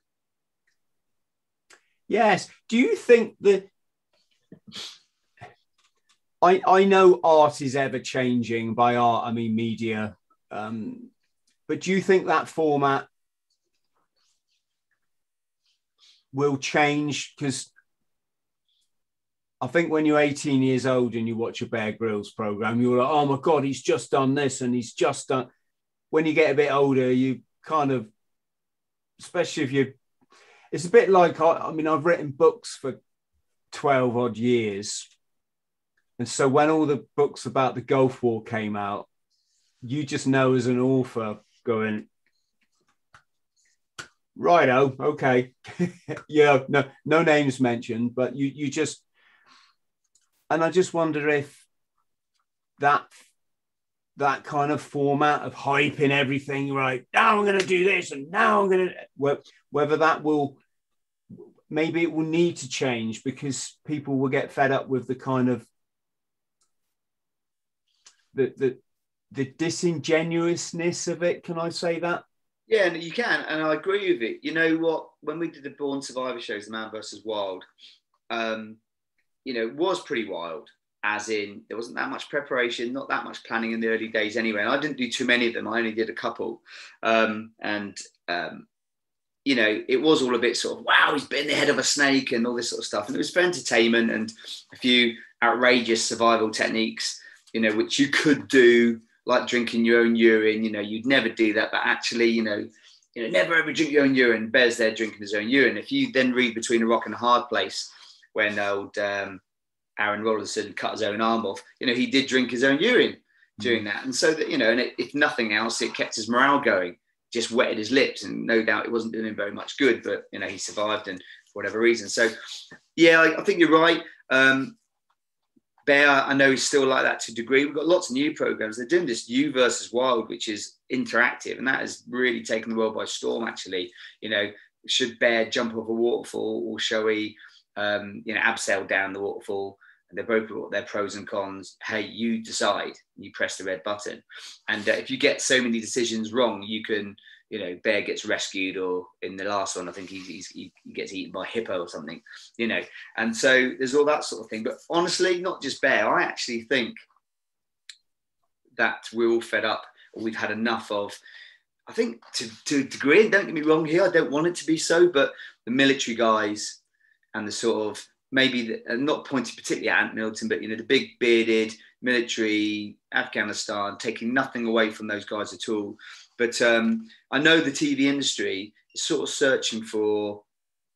Yes. Do you think that? I I know art is ever changing. By art, I mean media. Um, but do you think that format will change? Because I think when you're 18 years old and you watch a Bear Grylls program, you're like, oh my God, he's just done this and he's just done. When you get a bit older, you kind of, especially if you, it's a bit like, I, I mean, I've written books for 12 odd years. And so when all the books about the Gulf War came out, you just know as an author going, righto, okay. yeah, no, no names mentioned, but you you just and I just wonder if that that kind of format of hyping everything right now i'm going to do this and now i'm going to whether that will maybe it will need to change because people will get fed up with the kind of the the the disingenuousness of it. Can I say that? Yeah, and you can, and I agree with it. You know what? When we did the Born Survivor shows, the Man versus Wild, um, you know, was pretty wild. As in, there wasn't that much preparation, not that much planning in the early days anyway. And I didn't do too many of them. I only did a couple, um, and um, you know, it was all a bit sort of wow, he's been the head of a snake and all this sort of stuff. And it was for entertainment and a few outrageous survival techniques, you know, which you could do like drinking your own urine. You know, you'd never do that, but actually, you know, you know, never ever drink your own urine. Bear's there drinking his own urine. If you then read between a rock and a hard place, when old um, Aaron Rollinson cut his own arm off, you know, he did drink his own urine doing that, and so that you know, and it, if nothing else, it kept his morale going. Just wetted his lips, and no doubt it wasn't doing him very much good. But you know, he survived, and for whatever reason. So, yeah, I, I think you're right. Um, Bear, I know he's still like that to a degree. We've got lots of new programs. They're doing this You versus Wild, which is interactive, and that has really taken the world by storm. Actually, you know, should Bear jump off a waterfall, or shall he, um, you know, abseil down the waterfall? And they're both got their pros and cons. Hey, you decide. You press the red button, and uh, if you get so many decisions wrong, you can you know, bear gets rescued, or in the last one, I think he's, he's, he gets eaten by hippo or something, you know. And so there's all that sort of thing. But honestly, not just bear. I actually think that we're all fed up, we've had enough of. I think to, to a degree, don't get me wrong here, I don't want it to be so, but the military guys and the sort of maybe the, uh, not pointed particularly at Ant Middleton, but you know the big bearded military Afghanistan, taking nothing away from those guys at all. But um, I know the TV industry is sort of searching for,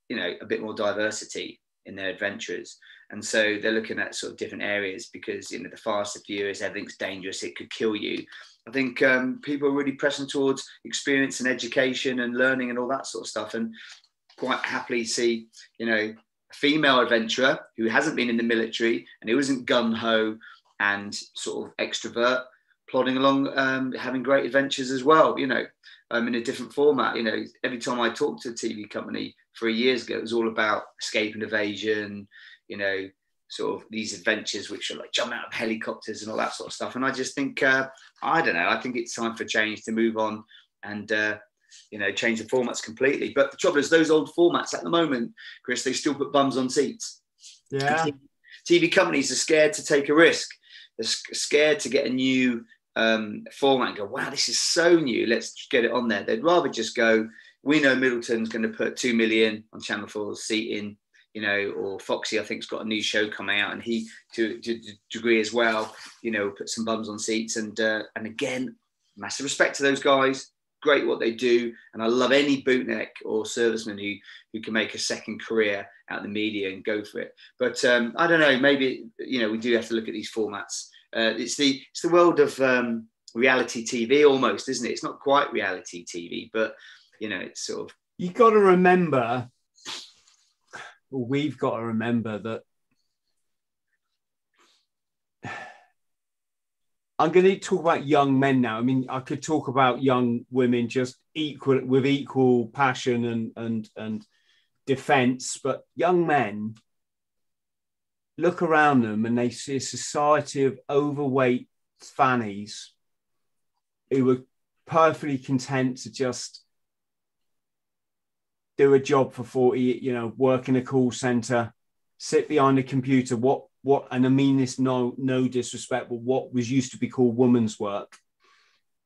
you know, a bit more diversity in their adventures. And so they're looking at sort of different areas because, you know, the fast, the furious, everything's dangerous, it could kill you. I think um, people are really pressing towards experience and education and learning and all that sort of stuff. And quite happily see, you know, a female adventurer who hasn't been in the military and who isn't gun ho and sort of extrovert plodding along, um, having great adventures as well, you know, um, in a different format. You know, every time I talked to a TV company three years ago, it was all about escape and evasion, you know, sort of these adventures which are like jump out of helicopters and all that sort of stuff. And I just think, uh, I don't know, I think it's time for change to move on and, uh, you know, change the formats completely. But the trouble is, those old formats at the moment, Chris, they still put bums on seats. Yeah. TV companies are scared to take a risk. They're scared to get a new um, format and go, wow, this is so new. Let's get it on there. They'd rather just go, we know Middleton's going to put 2 million on Channel 4's seating, you know, or Foxy, I think, has got a new show coming out and he, to, to, degree as well, you know, put some bums on seats. And, uh, and again, massive respect to those guys. Great what they do. And I love any bootneck or serviceman who, who can make a second career out of the media and go for it. But um, I don't know, maybe, you know, we do have to look at these formats uh, it's the it's the world of um, reality TV almost, isn't it? It's not quite reality TV, but you know, it's sort of. You got to remember, well, we've got to remember that. I'm going to talk about young men now. I mean, I could talk about young women just equal with equal passion and and and defense, but young men look around them and they see a society of overweight fannies who are perfectly content to just do a job for 40, you know, work in a call center, sit behind a computer, what what and I mean this no no disrespect, but what was used to be called woman's work.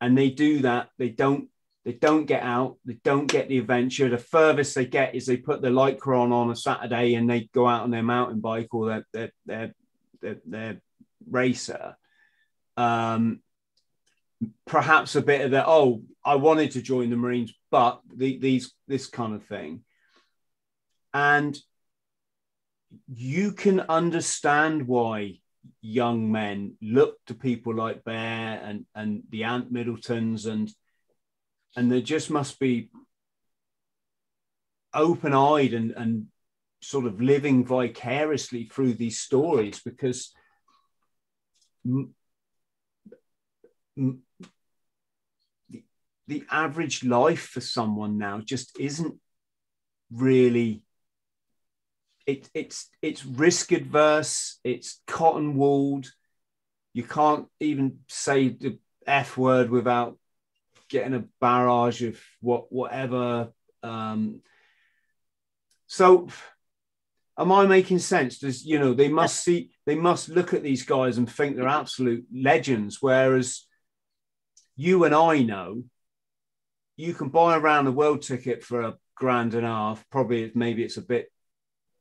And they do that, they don't they don't get out. They don't get the adventure. The furthest they get is they put the lycra on on a Saturday and they go out on their mountain bike or their their their, their, their racer. Um, perhaps a bit of that. Oh, I wanted to join the Marines, but the, these this kind of thing. And you can understand why young men look to people like Bear and and the Ant Middletons and and they just must be open eyed and, and sort of living vicariously through these stories because m- m- the, the average life for someone now just isn't really it, it's it's risk adverse it's cotton wooled you can't even say the f word without getting a barrage of what whatever. Um, so, am I making sense? Does you know they must see they must look at these guys and think they're absolute legends, whereas you and I know you can buy a round the world ticket for a grand and a half. Probably maybe it's a bit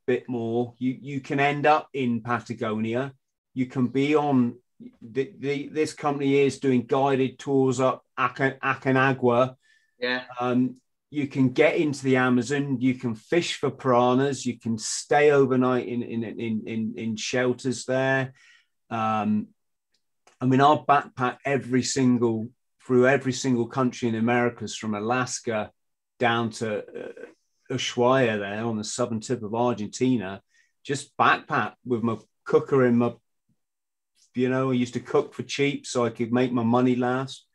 bit more. You you can end up in Patagonia. You can be on the, the this company is doing guided tours up Aconcagua. Yeah. Um, you can get into the Amazon. You can fish for piranhas. You can stay overnight in in in in, in shelters there. Um, I mean, I'll backpack every single through every single country in Americas, from Alaska down to uh, Ushuaia, there on the southern tip of Argentina. Just backpack with my cooker in my you know, I used to cook for cheap so I could make my money last.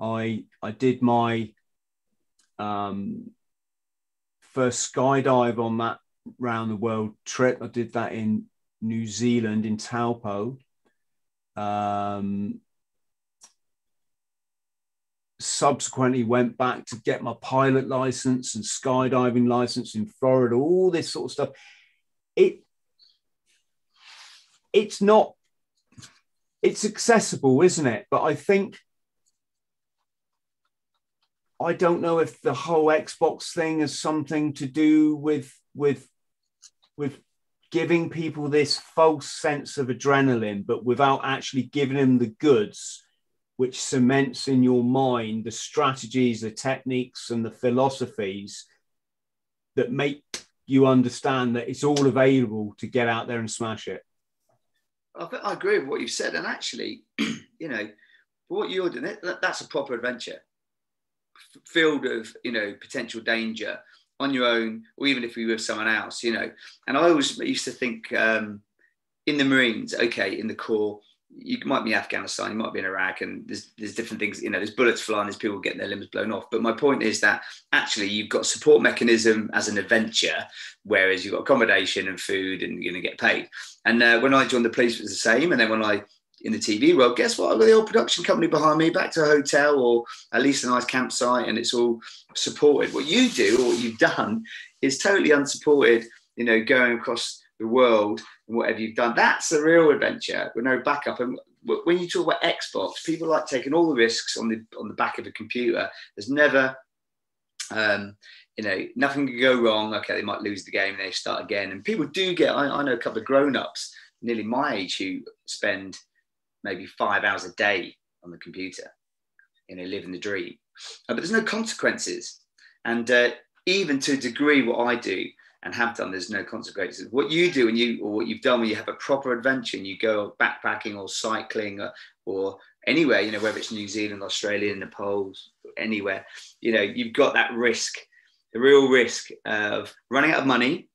I I did my um, first skydive on that round the world trip. I did that in New Zealand in Taupo. Um, subsequently went back to get my pilot license and skydiving license in Florida, all this sort of stuff. It it's not it's accessible, isn't it? But I think I don't know if the whole Xbox thing is something to do with with with giving people this false sense of adrenaline, but without actually giving them the goods, which cements in your mind the strategies, the techniques, and the philosophies that make you understand that it's all available to get out there and smash it. I, agree with what you've said. And actually, you know, what you're doing, that, that's a proper adventure, filled of, you know, potential danger on your own, or even if you were someone else, you know. And I always used to think um, in the Marines, okay, in the Corps, you might be in Afghanistan, you might be in Iraq, and there's there's different things. You know, there's bullets flying, there's people getting their limbs blown off. But my point is that actually you've got support mechanism as an adventure, whereas you've got accommodation and food, and you're going to get paid. And uh, when I joined the police, it was the same. And then when I in the TV world, guess what? I've got the old production company behind me, back to a hotel or at least a nice campsite, and it's all supported. What you do or what you've done is totally unsupported. You know, going across the world and whatever you've done. That's a real adventure with no backup. And when you talk about Xbox, people like taking all the risks on the on the back of a computer. There's never, um, you know, nothing can go wrong. Okay, they might lose the game and they start again. And people do get. I, I know a couple of grown-ups, nearly my age, who spend maybe five hours a day on the computer. You know, living the dream. Uh, but there's no consequences. And uh, even to a degree, what I do, and have done, there's no consequences. What you do and you, or what you've done when you have a proper adventure and you go backpacking or cycling or, or anywhere, you know, whether it's New Zealand, Australia, Nepal, anywhere, you know, you've got that risk, the real risk of running out of money,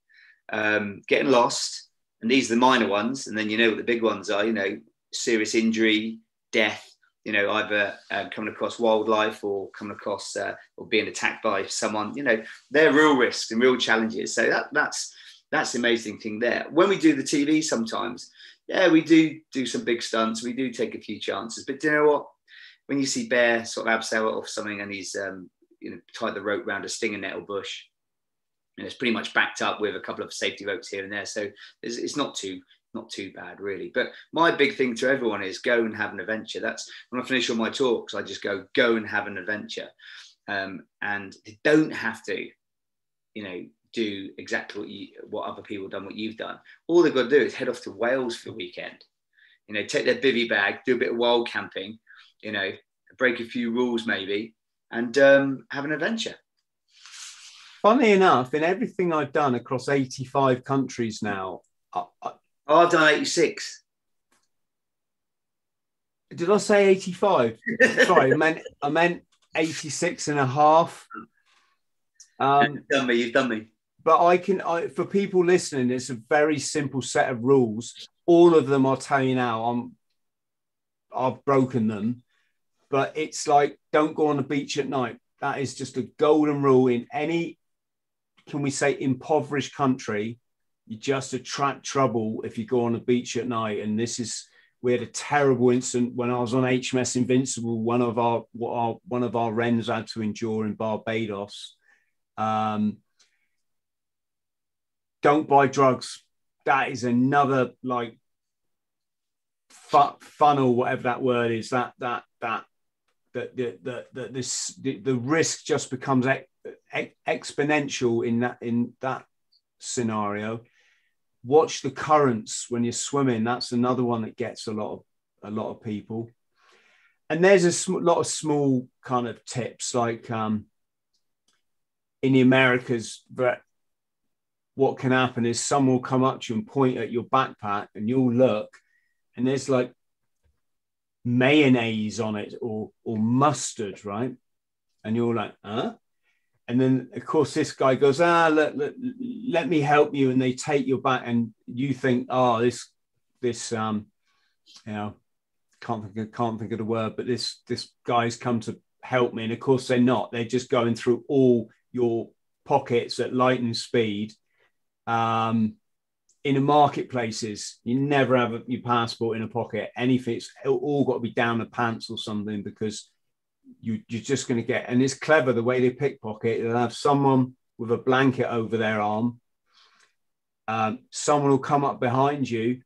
um, getting lost, and these are the minor ones, and then you know what the big ones are, you know, serious injury, death, you know, either um, coming across wildlife or coming across uh, or being attacked by someone, you know, they're real risks and real challenges. So that, that's that's the amazing thing there. When we do the TV, sometimes, yeah, we do do some big stunts. We do take a few chances, but do you know what? When you see Bear sort of abseil off something and he's um, you know tied the rope around a stinger nettle bush, and it's pretty much backed up with a couple of safety ropes here and there, so it's, it's not too not too bad really. But my big thing to everyone is go and have an adventure. That's when I finish all my talks, I just go go and have an adventure, um, and they don't have to, you know, do exactly what you what other people done, what you've done. All they've got to do is head off to Wales for the weekend. You know, take their bivy bag, do a bit of wild camping, you know, break a few rules maybe, and um, have an adventure. Funny enough, in everything I've done across 85 countries now, I, Oh, I've done 86. Did I say 85? Sorry, I meant I meant 86 and a half. Um, you've done me, you've done me. But I can, I, for people listening, it's a very simple set of rules. All of them, I'll tell you now, I'm, I've broken them. But it's like, don't go on the beach at night. That is just a golden rule in any, can we say, impoverished country you just attract trouble if you go on a beach at night. And this is we had a terrible incident when I was on HMS Invincible. One of our our one of our wrens had to endure in Barbados. Um, don't buy drugs. That is another like fu- funnel, whatever that word is. That that that that the the the this the, the risk just becomes ex- ex- exponential in that in that scenario watch the currents when you're swimming. That's another one that gets a lot of a lot of people. And there's a sm- lot of small kind of tips like um, in the Americas, but what can happen is someone will come up to you and point at your backpack, and you'll look, and there's like mayonnaise on it or or mustard, right? And you're like, huh? And then of course this guy goes ah let, let, let me help you and they take your back and you think oh this this um you know can't think of, can't think of the word but this this guy's come to help me. And of course they're not. They're just going through all your pockets at lightning speed um in the marketplaces. You never have your passport in a pocket. Anything it's all got to be down the pants or something because you, you're just going to get, and it's clever the way they pickpocket. They'll have someone with a blanket over their arm. Um, someone will come up behind you.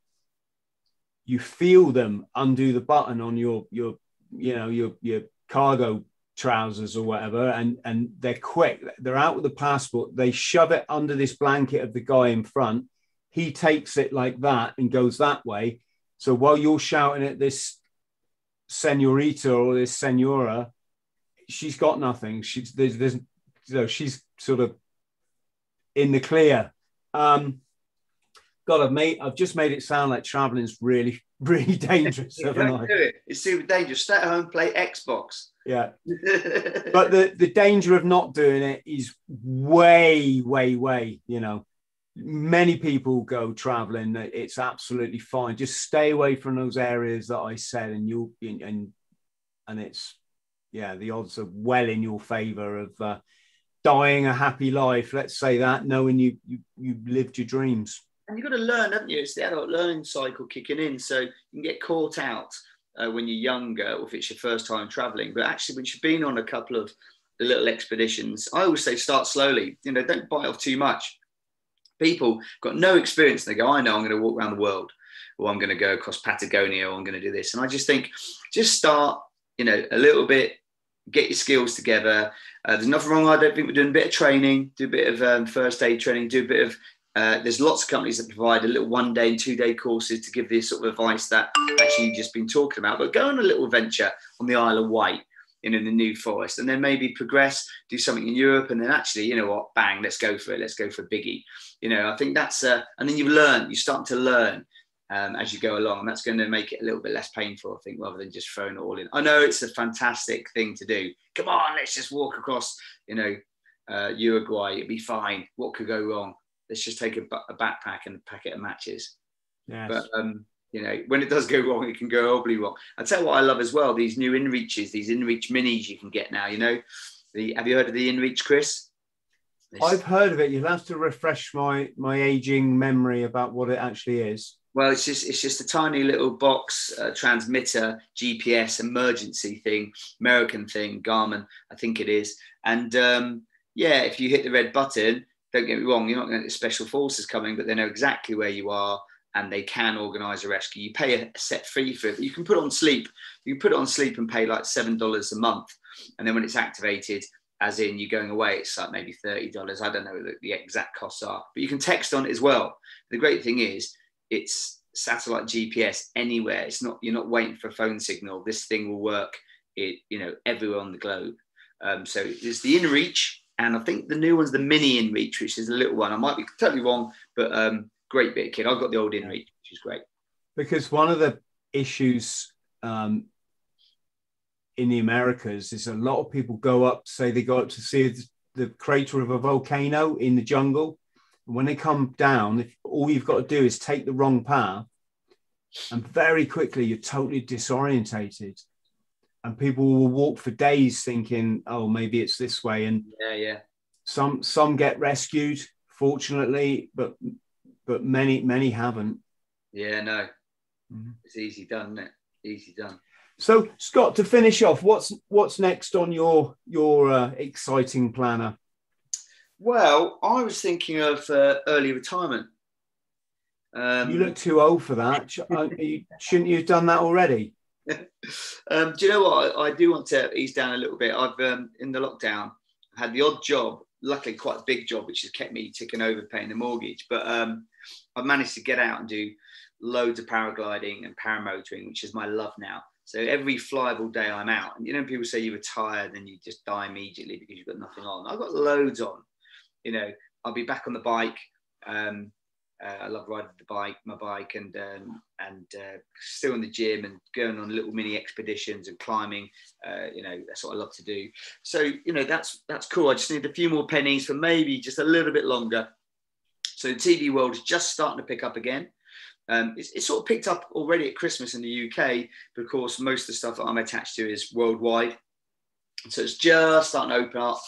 You feel them undo the button on your your you know your your cargo trousers or whatever, and and they're quick. They're out with the passport. They shove it under this blanket of the guy in front. He takes it like that and goes that way. So while you're shouting at this senorita or this senora, she's got nothing. She's there's there's you know she's sort of in the clear. Um, God, I've made I've just made it sound like traveling's really really dangerous. Don't do it. It's super dangerous. Stay at home, play Xbox. Yeah, but the the danger of not doing it is way way way. You know, many people go traveling. It's absolutely fine. Just stay away from those areas that I said, and you'll and and it's yeah, the odds are well in your favour of uh, dying a happy life. Let's say that, knowing you you you lived your dreams. And you've got to learn, haven't you? It's the adult learning cycle kicking in, so you can get caught out uh, when you're younger, or if it's your first time travelling. But actually, when you've been on a couple of the little expeditions, I always say start slowly. You know, don't bite off too much. People got no experience, and they go, "I know, I'm going to walk around the world." or I'm going to go across Patagonia, or I'm going to do this. And I just think, just start you know, a little bit, get your skills together. Uh, there's nothing wrong. I don't think we're doing a bit of training, do a bit of um, first aid training, do a bit of. Uh, there's lots of companies that provide a little one day and two day courses to give this sort of advice that actually you've just been talking about. But go on a little venture on the Isle of Wight, you know, in the New Forest, and then maybe progress, do something in Europe, and then actually, you know what, bang, let's go for it. Let's go for a biggie. You know, I think that's, uh, and then you learn, you start to learn um, as you go along. And that's going to make it a little bit less painful, I think, rather than just throwing it all in. I know it's a fantastic thing to do. Come on, let's just walk across, you know, uh, Uruguay. It'd be fine. What could go wrong? Let's just take a, a backpack and a packet of matches. Yes. But um, you know, when it does go wrong, it can go horribly wrong. I tell you what I love as well: these new InReaches, these InReach minis you can get now. You know, the have you heard of the InReach, Chris? This... I've heard of it. You'll have to refresh my my aging memory about what it actually is. Well, it's just it's just a tiny little box uh, transmitter GPS emergency thing, American thing, Garmin, I think it is. And um, yeah, if you hit the red button, don't get me wrong, you're not going to get special forces coming, but they know exactly where you are and they can organise a rescue. You pay a set fee for it, you can put on sleep. You put it on sleep and pay like seven dollars a month, and then when it's activated, as in you're going away, it's like maybe thirty dollars. I don't know what the exact costs are, but you can text on it as well. The great thing is it's satellite GPS anywhere. It's not you're not waiting for a phone signal. This thing will work it you know everywhere on the globe. Um, so there's the InReach, and I think the new one's the Mini InReach, which is a little one. I might be totally wrong, but um, great bit kid. I've got the old InReach, which is great. Because one of the issues um, in the Americas is a lot of people go up, say they go up to see the crater of a volcano in the jungle when they come down, if all you've got to do is take the wrong path, and very quickly you're totally disorientated. And people will walk for days thinking, "Oh, maybe it's this way." And yeah, yeah. Some some get rescued, fortunately, but but many many haven't. Yeah, no. mm-hmm. it's easy done, isn't it? Easy done. So, Scott, to finish off, what's what's next on your your uh, exciting planner? Well, I was thinking of uh, early retirement. Um, you look too old for that. Shouldn't you have done that already? um, do you know what? I, I, do want to ease down a little bit. I've um, in the lockdown had the odd job, luckily quite a big job, which has kept me ticking over paying the mortgage. But um, I've managed to get out and do loads of paragliding and paramotoring, which is my love now. So every flyable day I'm out, and you know, people say you retire, then you just die immediately because you've got nothing on. I've got loads on. You know, I'll be back on the bike. Um, uh, I love riding the bike, my bike, and um, and uh, still in the gym and going on little mini expeditions and climbing. Uh, you know, that's what I love to do. So you know, that's that's cool. I just need a few more pennies for maybe just a little bit longer. So the TV world is just starting to pick up again. Um, it's, it's, sort of picked up already at Christmas in the UK, but of course, most of the stuff that I'm attached to is worldwide. So it's just starting to open up,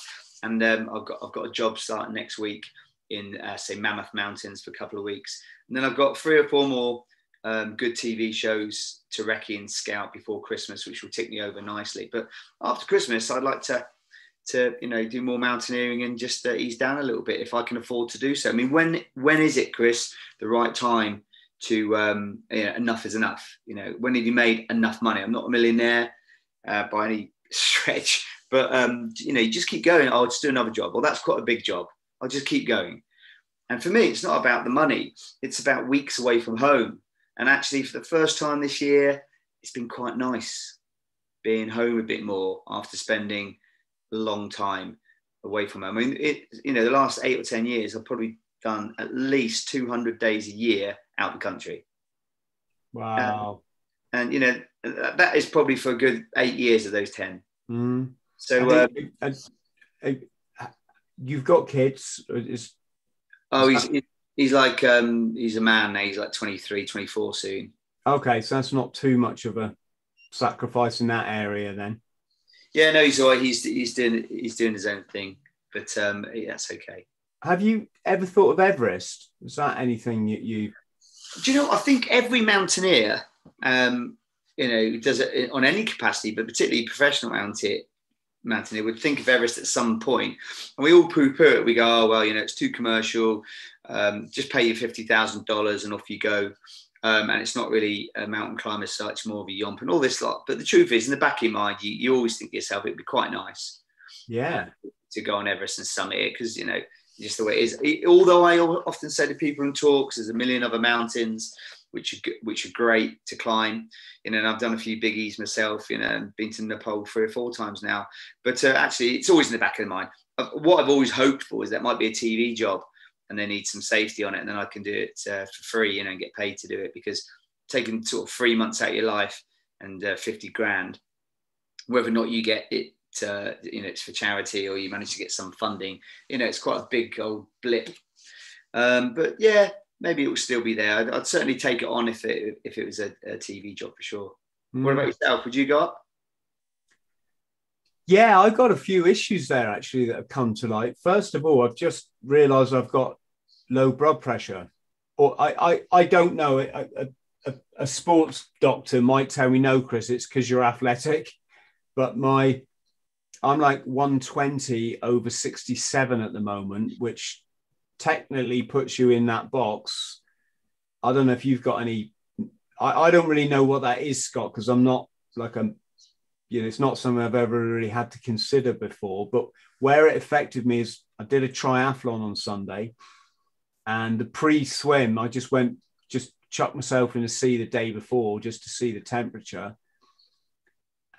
and um, I've got I've got a job starting next week in uh, say Mammoth Mountains for a couple of weeks, and then I've got three or four more um, good TV shows to recce and scout before Christmas, which will tick me over nicely. But after Christmas, I'd like to to you know do more mountaineering and just uh, ease down a little bit if I can afford to do so. I mean, when when is it, Chris, the right time to um, you know, enough is enough? You know, when have you made enough money? I'm not a millionaire uh, by any stretch, but um, you know, you just keep going. I'll just do another job. Well, that's quite a big job. I'll just keep going. And for me, it's not about the money, it's about weeks away from home. And actually, for the first time this year, it's been quite nice being home a bit more after spending long time away from home. I mean, it, you know, the last eight or 10 years, I've probably done at least 200 days a year out the country. Wow. Um, and, you know, that is probably for a good eight years of those 10. Mm. So, uh, you've got kids. Is, oh, he's that... he's like um, he's a man now. He's like 23, 24 soon. Okay, so that's not too much of a sacrifice in that area then. Yeah, no, he's all right. He's he's doing he's doing his own thing, but um, that's okay. Have you ever thought of Everest? Is that anything you? you... Do you know? I think every mountaineer, um, you know, does it on any capacity, but particularly professional mountaineer, mountaineer would think of Everest at some point, and we all poo-poo it. We go, oh well, you know, it's too commercial. Um, just pay you fifty thousand dollars and off you go. Um, and it's not really a mountain climb as such, more of a yomp and all this lot. But the truth is, in the back of your mind, you, you always think to yourself, it'd be quite nice, yeah, uh, to go on Everest and summit it because you know just the way it is. It, although I often say to people in talks, there's a million other mountains which are which are great to climb. You know, and I've done a few biggies myself. You know, and been to Nepal three or four times now. But uh, actually, it's always in the back of the mind. What I've always hoped for is that might be a TV job, and they need some safety on it, and then I can do it uh, for free. You know, and get paid to do it because taking sort of three months out of your life and uh, 50 grand, whether or not you get it uh, you know, it's for charity or you manage to get some funding. You know, it's quite a big old blip. Um, but yeah, maybe it will still be there. I'd, I'd, certainly take it on if it if it was a, a TV job for sure. Mm. What about yourself? Would you go up? Yeah, I've got a few issues there actually that have come to light. First of all, I've just realised I've got low blood pressure, or I I, I don't know. A, a, a sports doctor might tell me no, Chris. It's because you're athletic, but my I'm like 120 over 67 at the moment, which technically puts you in that box. I don't know if you've got any. I, I don't really know what that is, Scott, because I'm not like a, you know, it's not something I've ever really had to consider before. But where it affected me is I did a triathlon on Sunday, and the pre-swim, I just went, just chucked myself in the sea the day before just to see the temperature,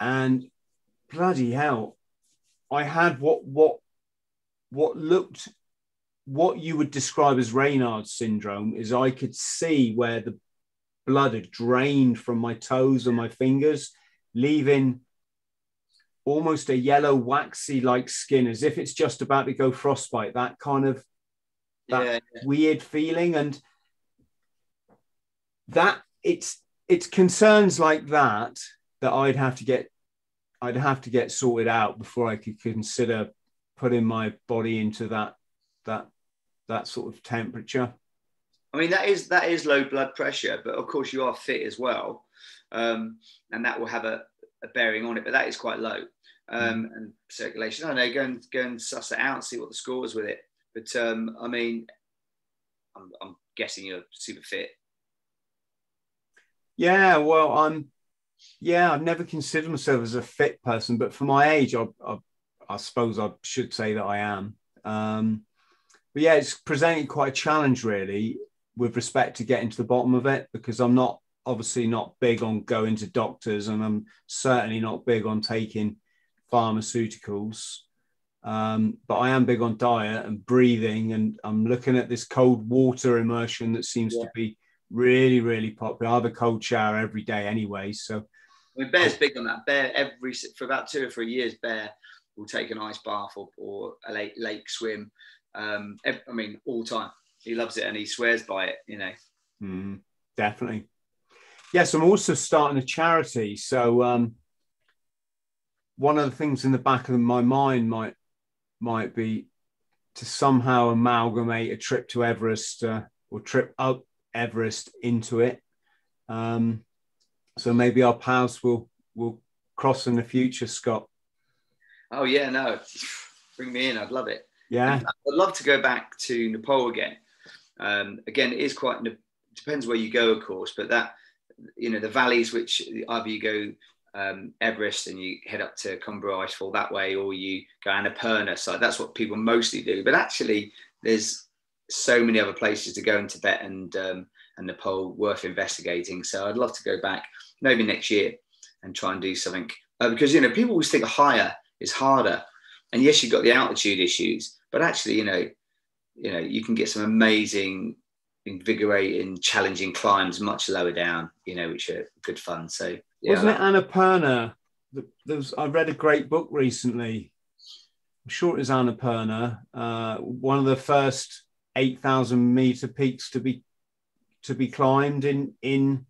and bloody hell, I had what what what looked what you would describe as Raynaud's syndrome is I could see where the blood had drained from my toes and my fingers, leaving almost a yellow waxy like skin as if it's just about to go frostbite that kind of that yeah, yeah. weird feeling and that it's it's concerns like that that I'd have to get I'd have to get sorted out before I could consider putting my body into that that that sort of temperature. I mean, that is that is low blood pressure, but of course you are fit as well, um, and that will have a, a, bearing on it. But that is quite low, um, mm. and circulation. I don't know. Go and go and suss it out, and see what the score is with it. But um, I mean, I'm, I'm guessing you're super fit. Yeah, well, I'm. Yeah, I've never considered myself as a fit person, but for my age, I, I, I suppose I should say that I am. Um, but yeah, it's presenting quite a challenge, really with respect to getting to the bottom of it because I'm not obviously not big on going to doctors and I'm certainly not big on taking pharmaceuticals. Um, but I am big on diet and breathing, and I'm looking at this cold water immersion that seems yeah. to be really, really popular. I have a cold shower every day anyway. So, I mean, Bear's big on that. Bear every for about two or three years, Bear will take an ice bath or, or a lake, lake swim. Um, I mean, all time he loves it and he swears by it. You know. Mm, definitely. Yes, I'm also starting a charity. So um, one of the things in the back of my mind might might be to somehow amalgamate a trip to Everest uh, or trip up Everest into it. Um, so maybe our paths will will cross in the future, Scott. Oh yeah, no, bring me in. I'd love it. Yeah, I'd love to go back to Nepal again. Um, again, it is quite depends where you go, of course, but that you know the valleys which either you go um, Everest and you head up to Khumbu Icefall that way, or you go Annapurna. So that's what people mostly do. But actually, there's so many other places to go in Tibet and um, and Nepal worth investigating. So I'd love to go back maybe next year and try and do something uh, because you know people always think higher is harder, and yes, you've got the altitude issues, but actually, you know, you know you can get some amazing invigorating challenging climbs much lower down you know which are good fun. So yeah, wasn't it annapurna there was i read a great book recently. I'm sure it was annapurna uh, one of the first 8000 meter peaks to be to be climbed in in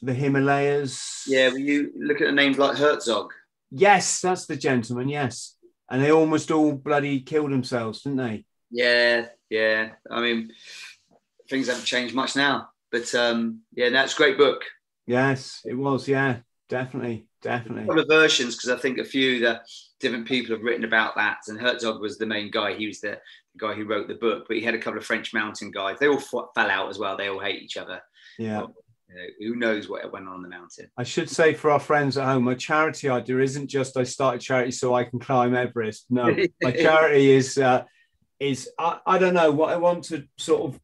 the himalayas. Yeah when you look at the names like herzog? Yes that's the gentleman yes. And they almost all bloody killed themselves didn't they? Yeah, yeah. I mean, things haven't changed much now, but um, yeah, that's a great book. Yes, it was. Yeah, definitely, definitely. A couple of versions because I think a few that different people have written about that. And Herzog was the main guy. He was the, the guy who wrote the book, but he had a couple of French mountain guys. They all fell out as well. They all hate each other. Yeah. you know, who knows what went on, on the mountain? I should say for our friends at home, my charity idea isn't just I started charity so I can climb Everest. No, my charity is uh, is I, I don't know what I want to sort of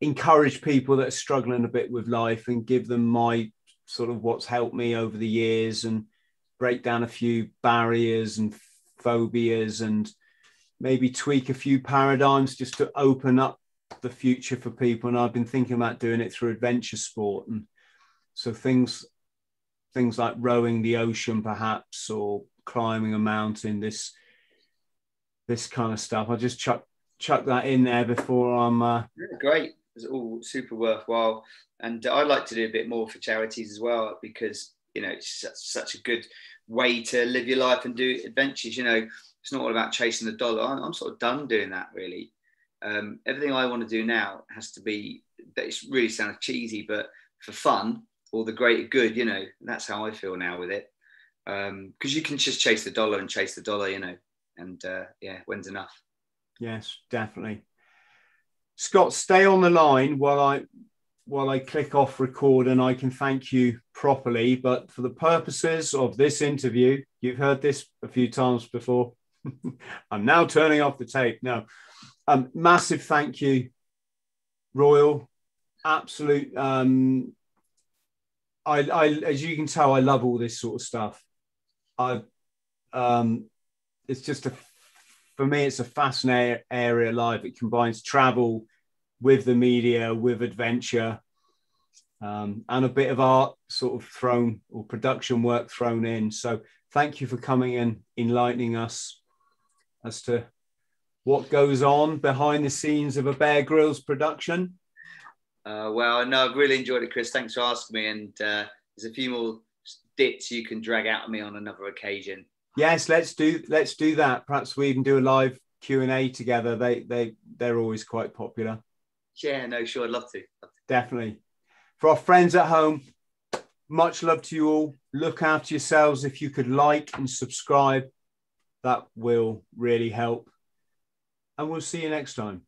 encourage people that are struggling a bit with life and give them my sort of what's helped me over the years and break down a few barriers and phobias and maybe tweak a few paradigms just to open up the future for people and I've been thinking about doing it through adventure sport and so things things like rowing the ocean perhaps or climbing a mountain this this kind of stuff. I just chuck chuck that in there before I'm. Uh... Great, it's all super worthwhile, and I'd like to do a bit more for charities as well because you know it's such a good way to live your life and do adventures. You know, it's not all about chasing the dollar. I'm, I'm sort of done doing that really. Um, everything I want to do now has to be. That it really sounds cheesy, but for fun or the greater good. You know, that's how I feel now with it. Because um, you can just chase the dollar and chase the dollar. You know, and uh, yeah, when's enough? Yes, definitely. Scott, stay on the line while I while I click off record and I can thank you properly. But for the purposes of this interview, you've heard this a few times before. I'm now turning off the tape. No, um, massive thank you, Royal. Absolute. Um, I, I, as you can tell, I love all this sort of stuff. I, um, it's just a for me it's a fascinating area live it combines travel with the media with adventure um, and a bit of art sort of thrown or production work thrown in. So thank you for coming and enlightening us as to what goes on behind the scenes of a bear grylls production. Uh, well no i've really enjoyed it chris. Thanks for asking me. And uh, there's a few more bits you can drag out of me on another occasion Yes, let's do let's do that. Perhaps we even do a live Q and A together. They they they're always quite popular. Yeah, no, sure, I'd love to. Love to. Definitely. For our friends at home, much love to you all. Look after yourselves. If you could like and subscribe, that will really help. And we'll see you next time.